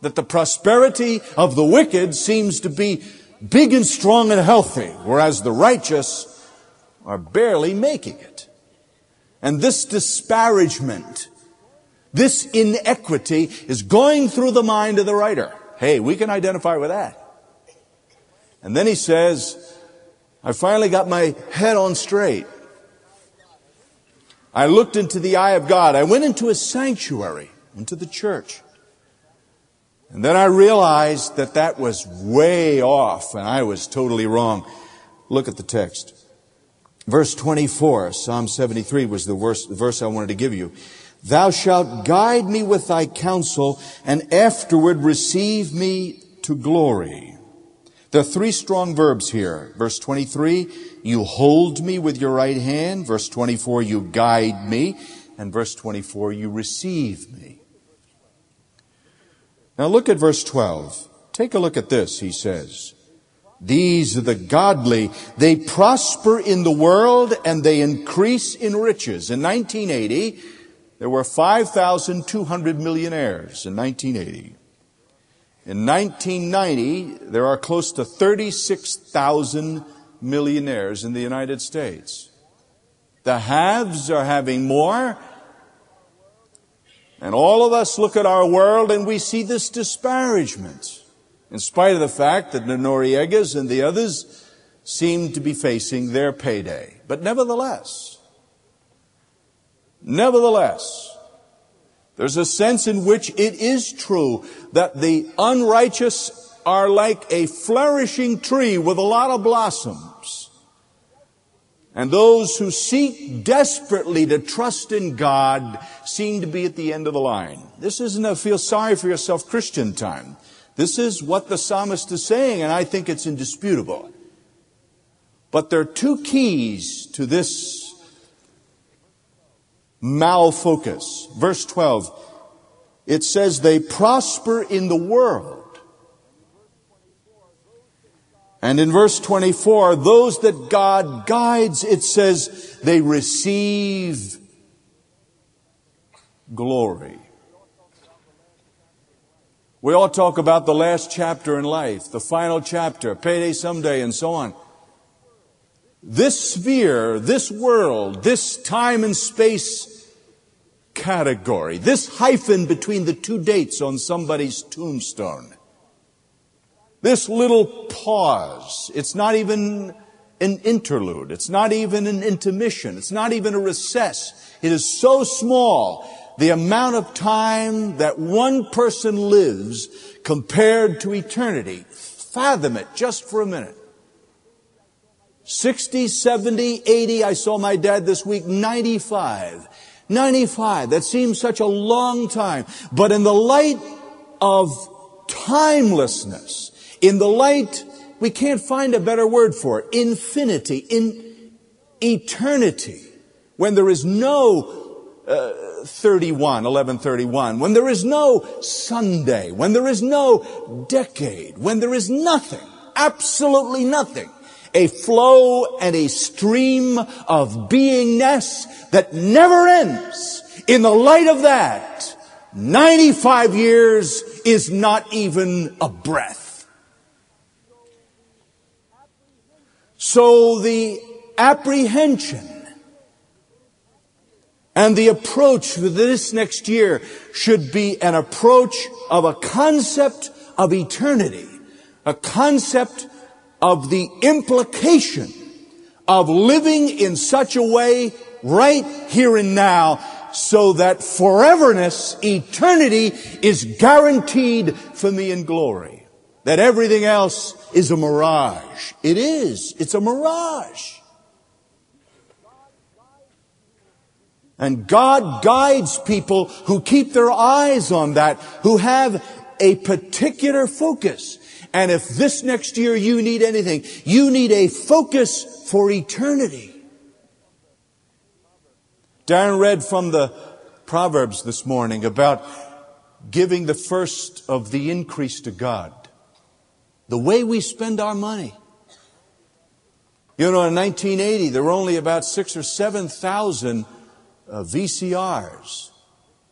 that the prosperity of the wicked seems to be big and strong and healthy, whereas the righteous are barely making it. And this disparagement, this inequity is going through the mind of the writer. Hey, we can identify with that. And then he says, I finally got my head on straight. I looked into the eye of God. I went into his sanctuary, into the church. And then I realized that that was way off and I was totally wrong. Look at the text. Verse 24, Psalm 73 was the the verse I wanted to give you. Thou shalt guide me with thy counsel and afterward receive me to glory. There are three strong verbs here. Verse 23, you hold me with your right hand. Verse 24, you guide me. And verse 24, you receive me. Now look at verse 12. Take a look at this, he says. These are the godly. They prosper in the world and they increase in riches. In 1980, there were 5,200 millionaires in 1980. In 1990, there are close to 36,000 millionaires in the United States. The haves are having more and all of us look at our world and we see this disparagement, in spite of the fact that the Noriegas and the others seem to be facing their payday. But nevertheless, nevertheless, There's a sense in which it is true that the unrighteous are like a flourishing tree with a lot of blossoms. And those who seek desperately to trust in God seem to be at the end of the line. This isn't a feel sorry for yourself Christian time. This is what the psalmist is saying, and I think it's indisputable. But there are two keys to this malfocus. Verse 12, it says, they prosper in the world and in verse 24, those that God guides, it says they receive glory. We all talk about the last chapter in life, the final chapter, payday someday, and so on. This sphere, this world, this time and space category, this hyphen between the two dates on somebody's tombstone, this little pause, it's not even an interlude. It's not even an intermission. It's not even a recess. It is so small, the amount of time that one person lives compared to eternity. Fathom it just for a minute. 60, 70, 80. I saw my dad this week, 95. 95. That seems such a long time. But in the light of timelessness, in the light, we can't find a better word for it. Infinity, in eternity, when there is no uh, 31, 1131, when there is no Sunday, when there is no decade, when there is nothing, absolutely nothing, a flow and a stream of beingness that never ends. In the light of that, 95 years is not even a breath. So the apprehension and the approach for this next year should be an approach of a concept of eternity, a concept of the implication of living in such a way right here and now so that foreverness, eternity is guaranteed for me in glory that everything else is a mirage. It is. It's a mirage. And God guides people who keep their eyes on that, who have a particular focus. And if this next year you need anything, you need a focus for eternity. Darren read from the Proverbs this morning about giving the first of the increase to God the way we spend our money. You know, in 1980, there were only about six or 7,000 uh, VCRs.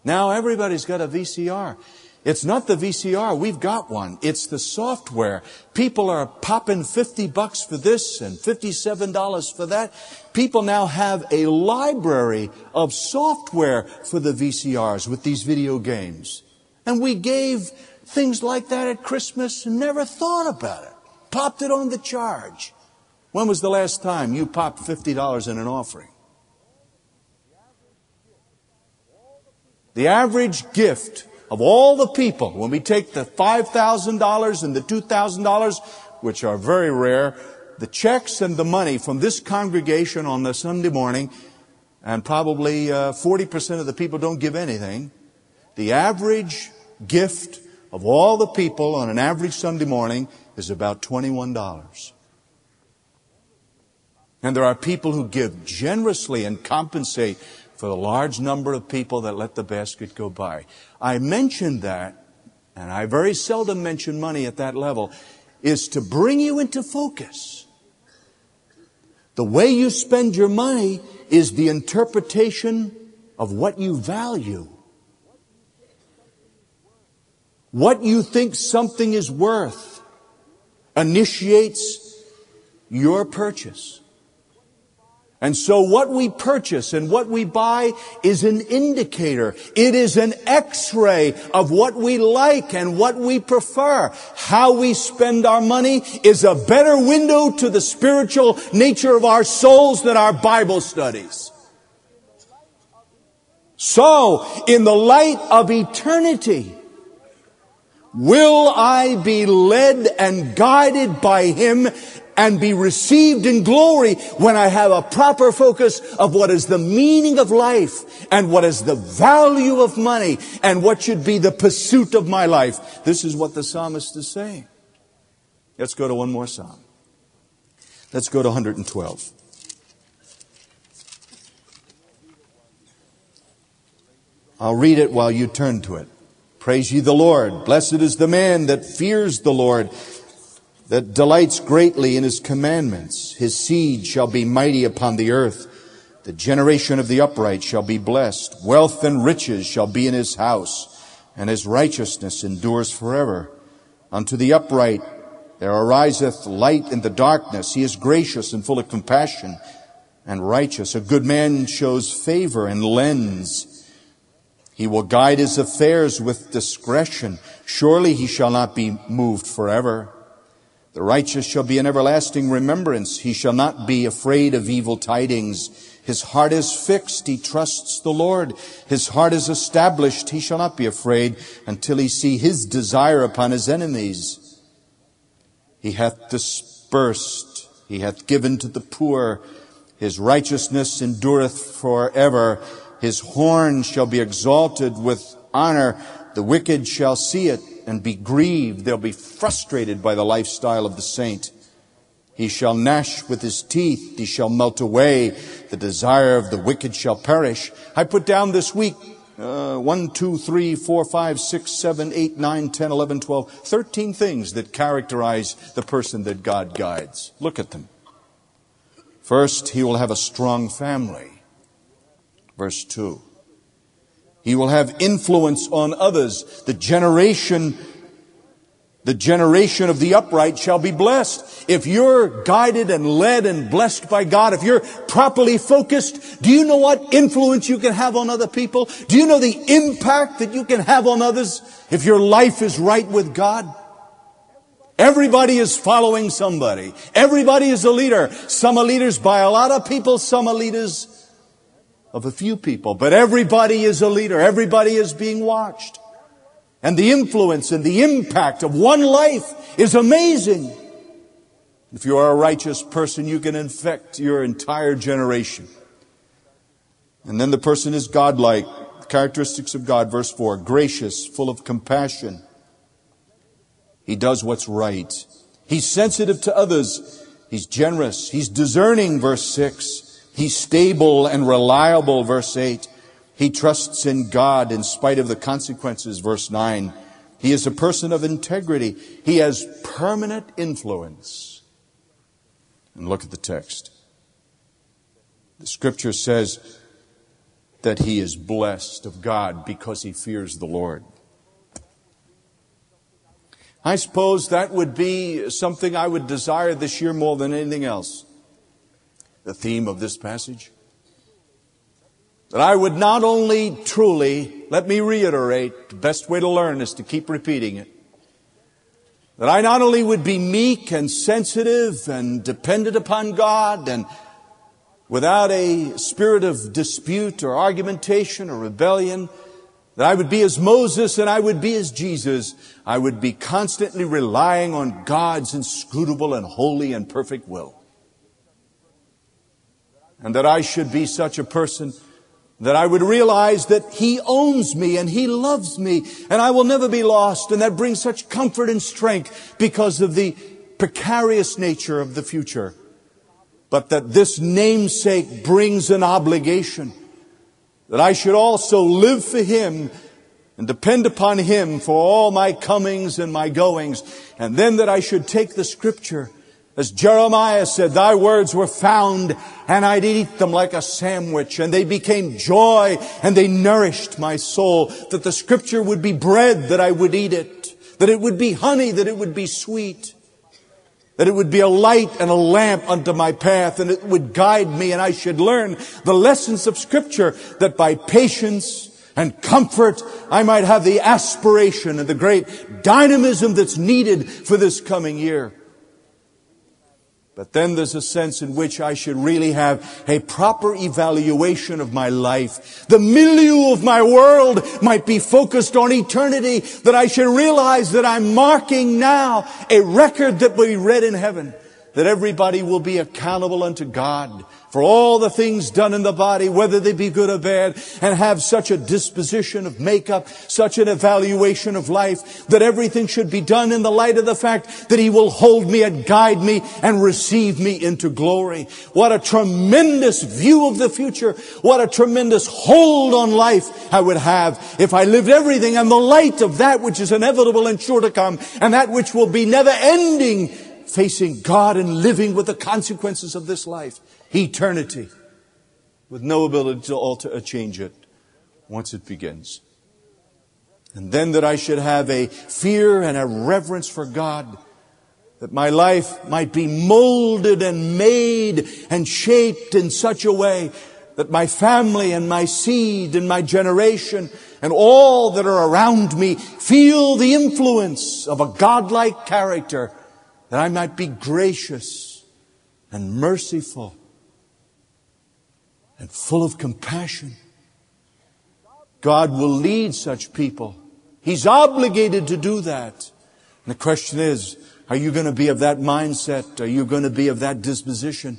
Now everybody's got a VCR. It's not the VCR. We've got one. It's the software. People are popping 50 bucks for this and $57 for that. People now have a library of software for the VCRs with these video games. And we gave things like that at Christmas and never thought about it. Popped it on the charge. When was the last time you popped $50 in an offering? The average gift of all the people, when we take the $5,000 and the $2,000, which are very rare, the checks and the money from this congregation on the Sunday morning, and probably uh, 40% of the people don't give anything, the average gift of all the people on an average Sunday morning is about $21. And there are people who give generously and compensate for the large number of people that let the basket go by. I mentioned that, and I very seldom mention money at that level, is to bring you into focus. The way you spend your money is the interpretation of what you value. What you think something is worth initiates your purchase. And so what we purchase and what we buy is an indicator. It is an x-ray of what we like and what we prefer. How we spend our money is a better window to the spiritual nature of our souls than our Bible studies. So, in the light of eternity, will I be led and guided by Him and be received in glory when I have a proper focus of what is the meaning of life and what is the value of money and what should be the pursuit of my life. This is what the psalmist is saying. Let's go to one more psalm. Let's go to 112. I'll read it while you turn to it. Praise ye the Lord. Blessed is the man that fears the Lord, that delights greatly in his commandments. His seed shall be mighty upon the earth. The generation of the upright shall be blessed. Wealth and riches shall be in his house, and his righteousness endures forever. Unto the upright there ariseth light in the darkness. He is gracious and full of compassion and righteous. A good man shows favor and lends. He will guide his affairs with discretion. Surely he shall not be moved forever. The righteous shall be an everlasting remembrance. He shall not be afraid of evil tidings. His heart is fixed. He trusts the Lord. His heart is established. He shall not be afraid until he see his desire upon his enemies. He hath dispersed. He hath given to the poor. His righteousness endureth forever. His horn shall be exalted with honor. The wicked shall see it and be grieved. They'll be frustrated by the lifestyle of the saint. He shall gnash with his teeth. He shall melt away. The desire of the wicked shall perish. I put down this week uh, 1, 2, 3, 4, 5, 6, 7, 8, 9, 10, 11, 12, 13 things that characterize the person that God guides. Look at them. First, he will have a strong family. Verse 2. He will have influence on others. The generation, the generation of the upright shall be blessed. If you're guided and led and blessed by God, if you're properly focused, do you know what influence you can have on other people? Do you know the impact that you can have on others if your life is right with God? Everybody is following somebody. Everybody is a leader. Some are leaders by a lot of people, some are leaders of a few people, but everybody is a leader. Everybody is being watched. And the influence and the impact of one life is amazing. If you are a righteous person, you can infect your entire generation. And then the person is godlike. Characteristics of God, verse 4 gracious, full of compassion. He does what's right. He's sensitive to others. He's generous. He's discerning, verse 6. He's stable and reliable, verse 8. He trusts in God in spite of the consequences, verse 9. He is a person of integrity. He has permanent influence. And look at the text. The scripture says that he is blessed of God because he fears the Lord. I suppose that would be something I would desire this year more than anything else the theme of this passage? That I would not only truly, let me reiterate, the best way to learn is to keep repeating it. That I not only would be meek and sensitive and dependent upon God and without a spirit of dispute or argumentation or rebellion, that I would be as Moses and I would be as Jesus. I would be constantly relying on God's inscrutable and holy and perfect will and that I should be such a person that I would realize that He owns me and He loves me and I will never be lost and that brings such comfort and strength because of the precarious nature of the future. But that this namesake brings an obligation that I should also live for Him and depend upon Him for all my comings and my goings and then that I should take the scripture as Jeremiah said, thy words were found and I'd eat them like a sandwich and they became joy and they nourished my soul. That the scripture would be bread that I would eat it. That it would be honey, that it would be sweet. That it would be a light and a lamp unto my path and it would guide me and I should learn the lessons of scripture that by patience and comfort I might have the aspiration and the great dynamism that's needed for this coming year. But then there's a sense in which I should really have a proper evaluation of my life. The milieu of my world might be focused on eternity, that I should realize that I'm marking now a record that will be read in heaven, that everybody will be accountable unto God for all the things done in the body, whether they be good or bad, and have such a disposition of makeup, such an evaluation of life, that everything should be done in the light of the fact that He will hold me and guide me and receive me into glory. What a tremendous view of the future. What a tremendous hold on life I would have if I lived everything in the light of that which is inevitable and sure to come, and that which will be never ending, facing God and living with the consequences of this life eternity with no ability to alter or change it once it begins. And then that I should have a fear and a reverence for God, that my life might be molded and made and shaped in such a way that my family and my seed and my generation and all that are around me feel the influence of a godlike character, that I might be gracious and merciful and full of compassion. God will lead such people. He's obligated to do that. And the question is, are you going to be of that mindset? Are you going to be of that disposition?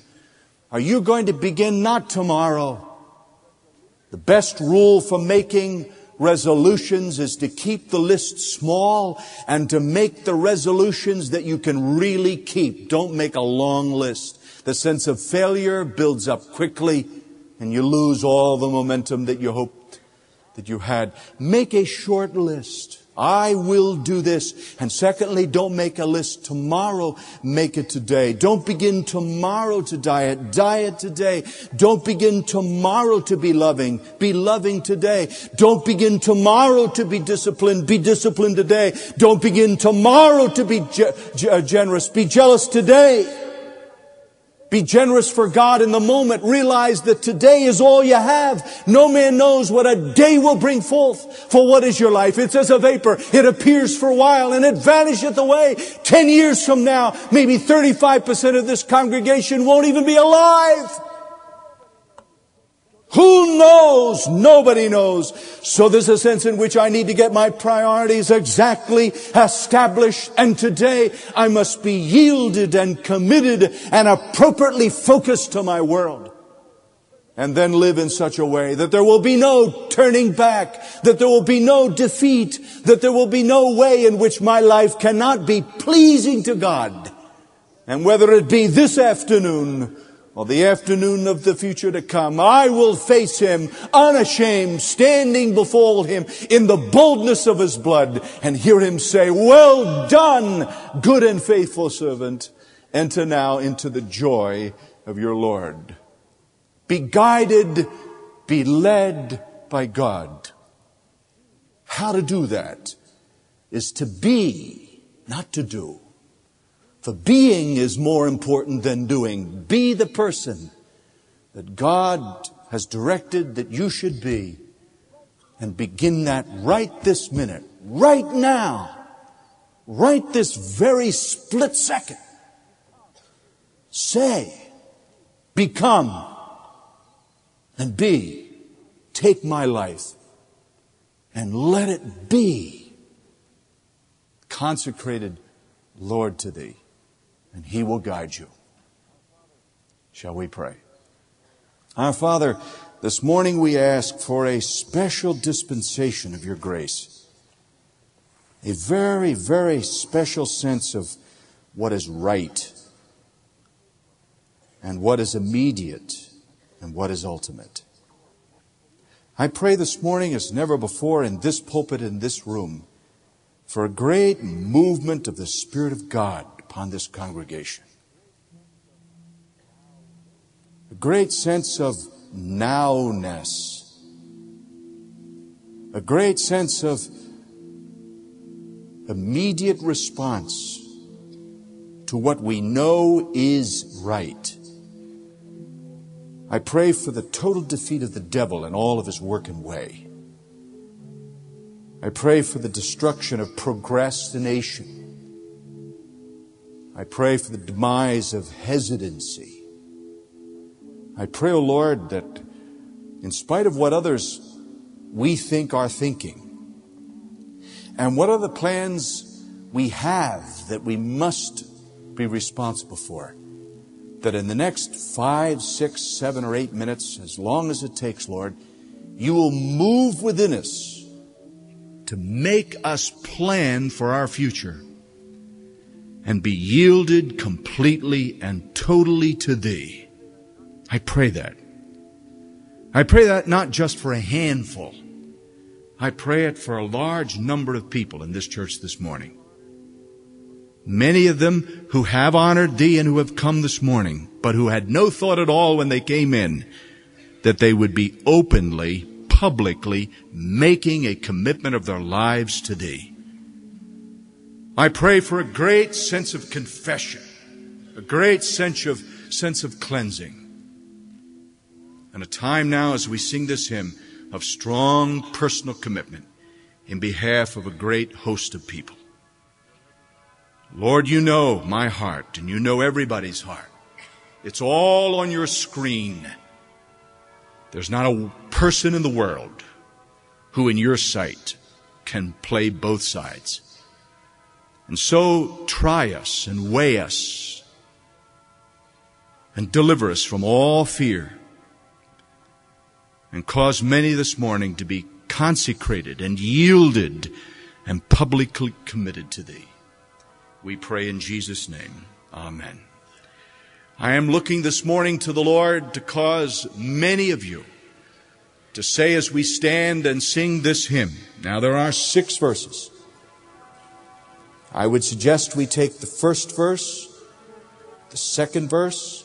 Are you going to begin not tomorrow? The best rule for making resolutions is to keep the list small and to make the resolutions that you can really keep. Don't make a long list. The sense of failure builds up quickly and you lose all the momentum that you hoped that you had. Make a short list. I will do this. And secondly, don't make a list tomorrow. Make it today. Don't begin tomorrow to diet. Diet today. Don't begin tomorrow to be loving. Be loving today. Don't begin tomorrow to be disciplined. Be disciplined today. Don't begin tomorrow to be ge- ge- uh, generous. Be jealous today. Be generous for God in the moment. Realize that today is all you have. No man knows what a day will bring forth. For what is your life? It's as a vapor. It appears for a while and it vanisheth away. Ten years from now, maybe 35% of this congregation won't even be alive. Who knows? Nobody knows. So there's a sense in which I need to get my priorities exactly established. And today I must be yielded and committed and appropriately focused to my world. And then live in such a way that there will be no turning back, that there will be no defeat, that there will be no way in which my life cannot be pleasing to God. And whether it be this afternoon or the afternoon of the future to come, I will face him unashamed, standing before him in the boldness of his blood and hear him say, well done, good and faithful servant. Enter now into the joy of your Lord. Be guided, be led by God. How to do that is to be, not to do. For being is more important than doing. Be the person that God has directed that you should be. And begin that right this minute, right now, right this very split second. Say, become, and be. Take my life and let it be consecrated, Lord, to thee and He will guide you. Shall we pray? Our Father, this morning we ask for a special dispensation of your grace. A very, very special sense of what is right and what is immediate and what is ultimate. I pray this morning as never before in this pulpit, in this room, for a great movement of the Spirit of God upon this congregation. A great sense of nowness. A great sense of immediate response to what we know is right. I pray for the total defeat of the devil and all of his work and way. I pray for the destruction of procrastination. I pray for the demise of hesitancy. I pray, O oh Lord, that in spite of what others we think are thinking, and what are the plans we have that we must be responsible for, that in the next five, six, seven, or eight minutes, as long as it takes, Lord, you will move within us to make us plan for our future and be yielded completely and totally to Thee. I pray that. I pray that not just for a handful. I pray it for a large number of people in this church this morning. Many of them who have honored Thee and who have come this morning, but who had no thought at all when they came in that they would be openly, publicly making a commitment of their lives to Thee. I pray for a great sense of confession, a great sense of, sense of cleansing. And a time now as we sing this hymn of strong personal commitment in behalf of a great host of people. Lord, you know my heart and you know everybody's heart. It's all on your screen. There's not a person in the world who in your sight can play both sides. And so try us and weigh us and deliver us from all fear and cause many this morning to be consecrated and yielded and publicly committed to Thee. We pray in Jesus' name. Amen. I am looking this morning to the Lord to cause many of you to say as we stand and sing this hymn. Now there are six verses. I would suggest we take the first verse, the second verse,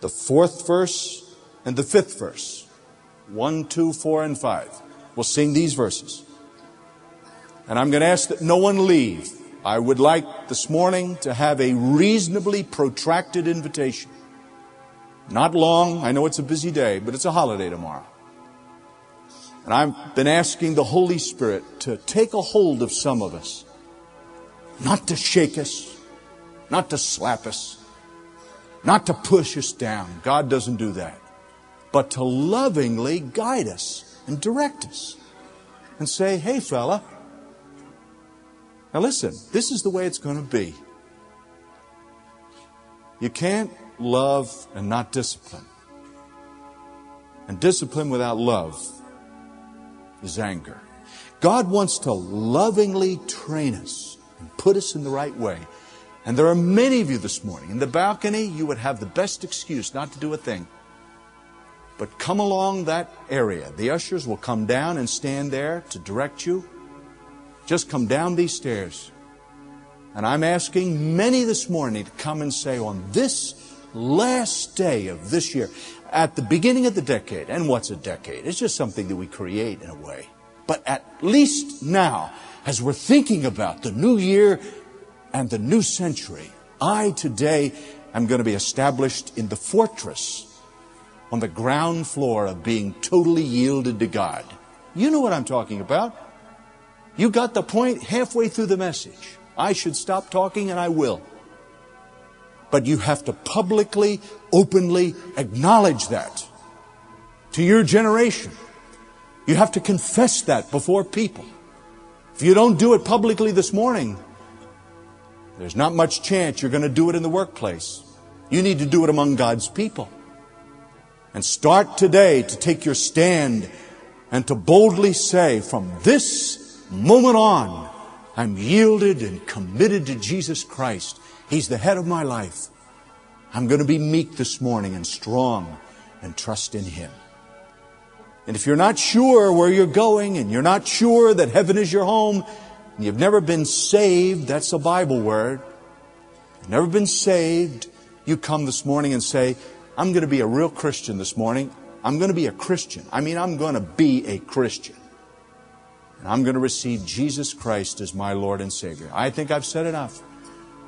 the fourth verse, and the fifth verse. One, two, four, and five. We'll sing these verses. And I'm going to ask that no one leave. I would like this morning to have a reasonably protracted invitation. Not long. I know it's a busy day, but it's a holiday tomorrow. And I've been asking the Holy Spirit to take a hold of some of us, not to shake us, not to slap us, not to push us down. God doesn't do that. But to lovingly guide us and direct us and say, hey, fella, now listen, this is the way it's going to be. You can't love and not discipline. And discipline without love is anger. God wants to lovingly train us and put us in the right way. And there are many of you this morning. In the balcony, you would have the best excuse not to do a thing. But come along that area. The ushers will come down and stand there to direct you. Just come down these stairs. And I'm asking many this morning to come and say, on this last day of this year, at the beginning of the decade, and what's a decade? It's just something that we create in a way. But at least now, as we're thinking about the new year and the new century, I today am going to be established in the fortress on the ground floor of being totally yielded to God. You know what I'm talking about. You got the point halfway through the message. I should stop talking and I will. But you have to publicly, openly acknowledge that to your generation. You have to confess that before people. If you don't do it publicly this morning, there's not much chance you're going to do it in the workplace. You need to do it among God's people. And start today to take your stand and to boldly say, from this moment on, I'm yielded and committed to Jesus Christ. He's the head of my life. I'm going to be meek this morning and strong and trust in Him. And if you're not sure where you're going and you're not sure that heaven is your home, and you've never been saved, that's a Bible word. Never been saved, you come this morning and say, I'm going to be a real Christian this morning. I'm going to be a Christian. I mean, I'm going to be a Christian. And I'm going to receive Jesus Christ as my Lord and Savior. I think I've said enough.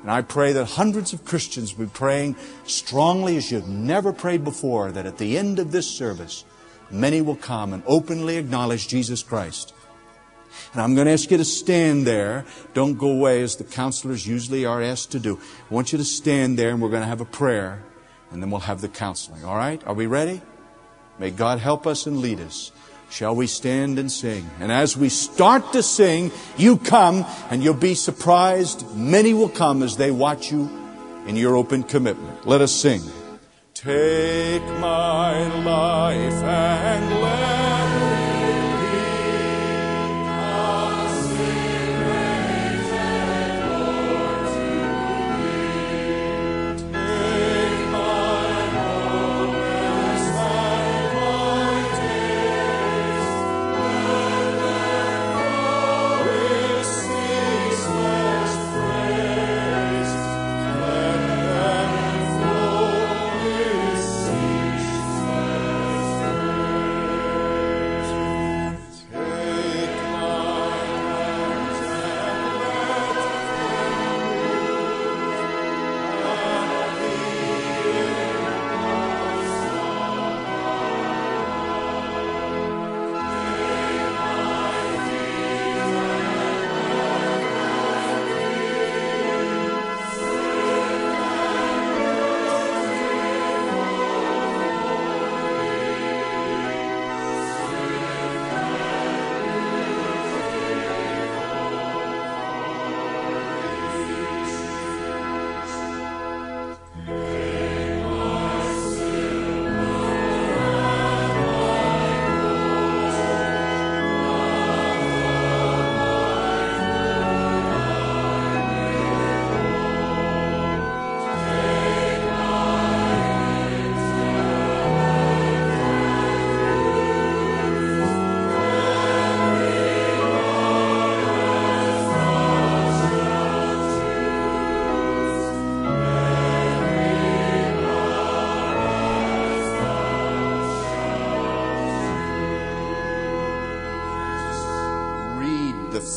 And I pray that hundreds of Christians will be praying strongly as you've never prayed before, that at the end of this service, many will come and openly acknowledge Jesus Christ And I'm going to ask you to stand there. Don't go away as the counselors usually are asked to do. I want you to stand there and we're going to have a prayer and then we'll have the counseling. All right? Are we ready? May God help us and lead us. Shall we stand and sing? And as we start to sing, you come and you'll be surprised. Many will come as they watch you in your open commitment. Let us sing. Take my life and let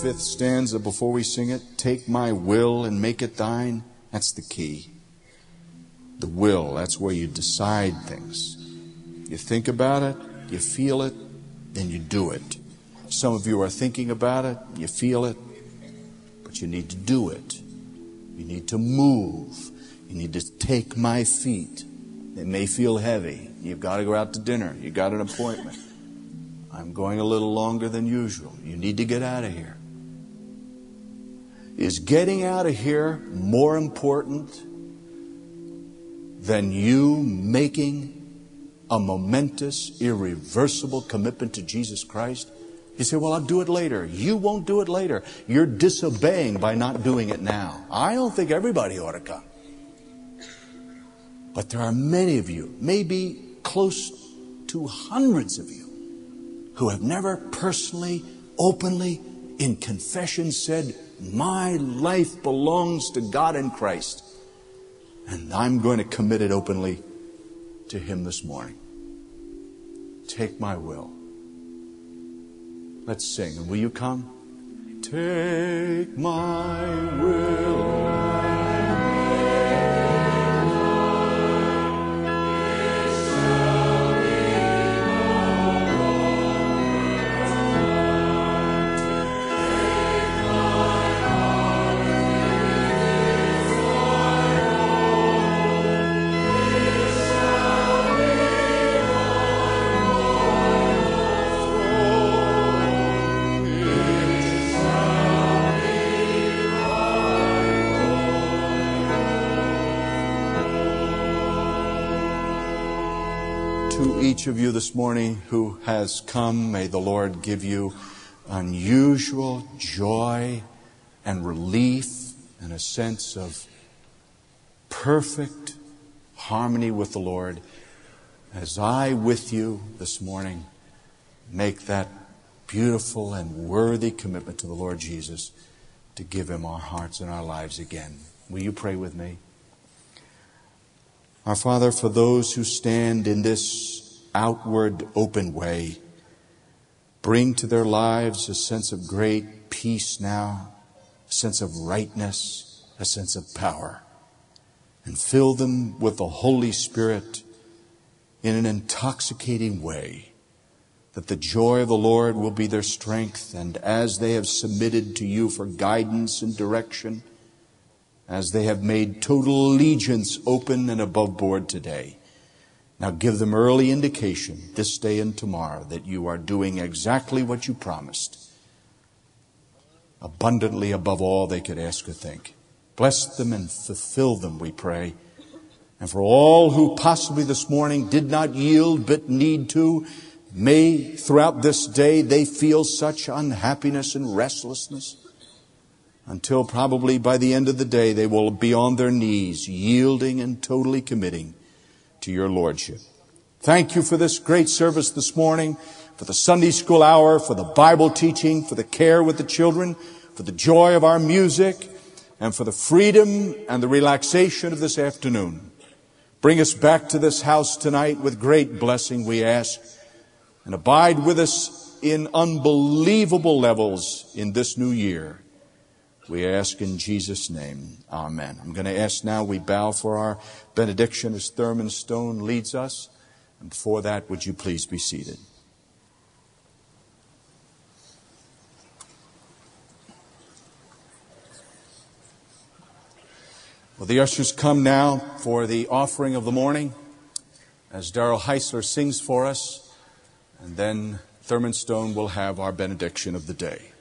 fifth stanza before we sing it. Take my will and make it thine. That's the key. The will, that's where you decide things. You think about it, you feel it, then you do it. Some of you are thinking about it, you feel it, but you need to do it. You need to move. You need to take my feet. It may feel heavy. You've got to go out to dinner. You've got an appointment. I'm going a little longer than usual. You need to get out of here. Is getting out of here more important than you making a momentous, irreversible commitment to Jesus Christ? You say, well, I'll do it later. You won't do it later. You're disobeying by not doing it now. I don't think everybody ought to come. But there are many of you, maybe close to hundreds of you, who have never personally, openly, in confession said, My life belongs to God in Christ. And I'm going to commit it openly to Him this morning. Take my will. Let's sing. And will you come? Take my will. Each of you this morning who has come. May the Lord give you unusual joy and relief and a sense of perfect harmony with the Lord as I, with you this morning, make that beautiful and worthy commitment to the Lord Jesus to give Him our hearts and our lives again. Will you pray with me? Our Father, for those who stand in this outward open way, bring to their lives a sense of great peace now, a sense of rightness, a sense of power, and fill them with the Holy Spirit in an intoxicating way that the joy of the Lord will be their strength, and as they have submitted to you for guidance and direction, as they have made total allegiance open and above board today, now give them early indication this day and tomorrow that you are doing exactly what you promised, abundantly above all they could ask or think. Bless them and fulfill them, we pray. And for all who possibly this morning did not yield but need to, may throughout this day they feel such unhappiness and restlessness until probably by the end of the day they will be on their knees, yielding and totally committing to your Lordship. Thank you for this great service this morning, for the Sunday school hour, for the Bible teaching, for the care with the children, for the joy of our music, and for the freedom and the relaxation of this afternoon. Bring us back to this house tonight with great blessing, we ask, and abide with us in unbelievable levels in this new year. We ask in Jesus' name. Amen. I'm going to ask now we bow for our benediction as Thurman Stone leads us. And before that, would you please be seated? Well, the ushers come now for the offering of the morning as Darrell Heisler sings for us, and then Thurman Stone will have our benediction of the day.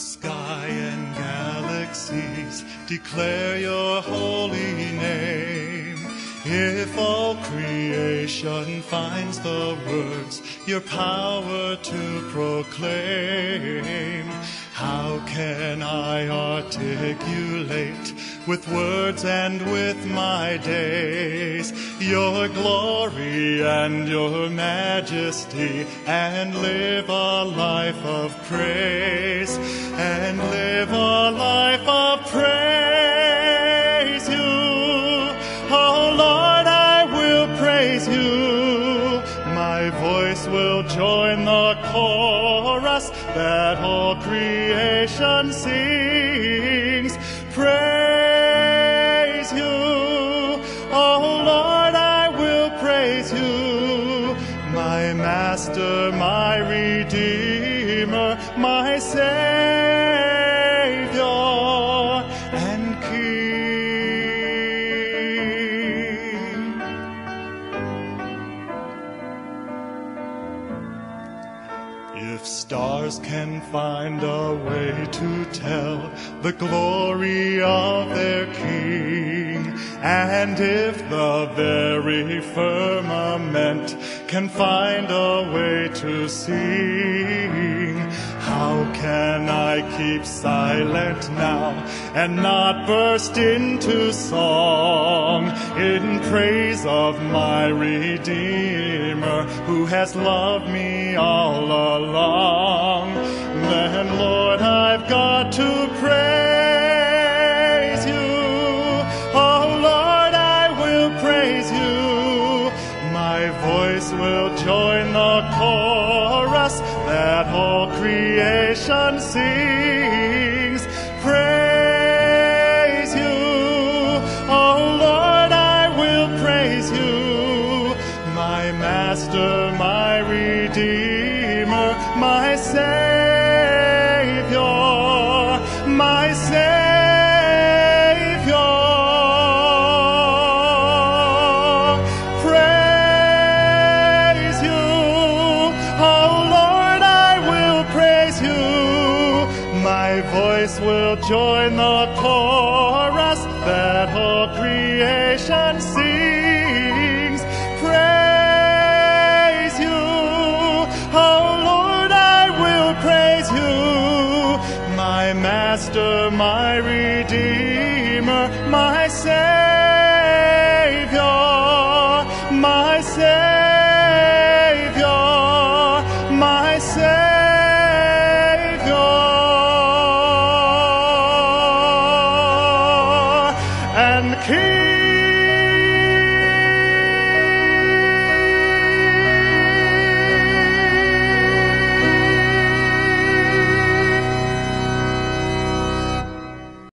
Sky and galaxies declare your holy name, if all creation finds the words your power to proclaim, how can I articulate with words and with my days your glory and your majesty and live a life of praise and live a life of praise you. Oh Lord, I will praise you. My voice will join the chorus that find a way to tell the glory of their King, and if the very firmament can find a way to sing, how can I keep silent now and not burst into song in praise of my Redeemer who has loved me all along? Then, Lord, I've got to praise you. Oh, Lord, I will praise you. My voice will join the chorus that all creation sings.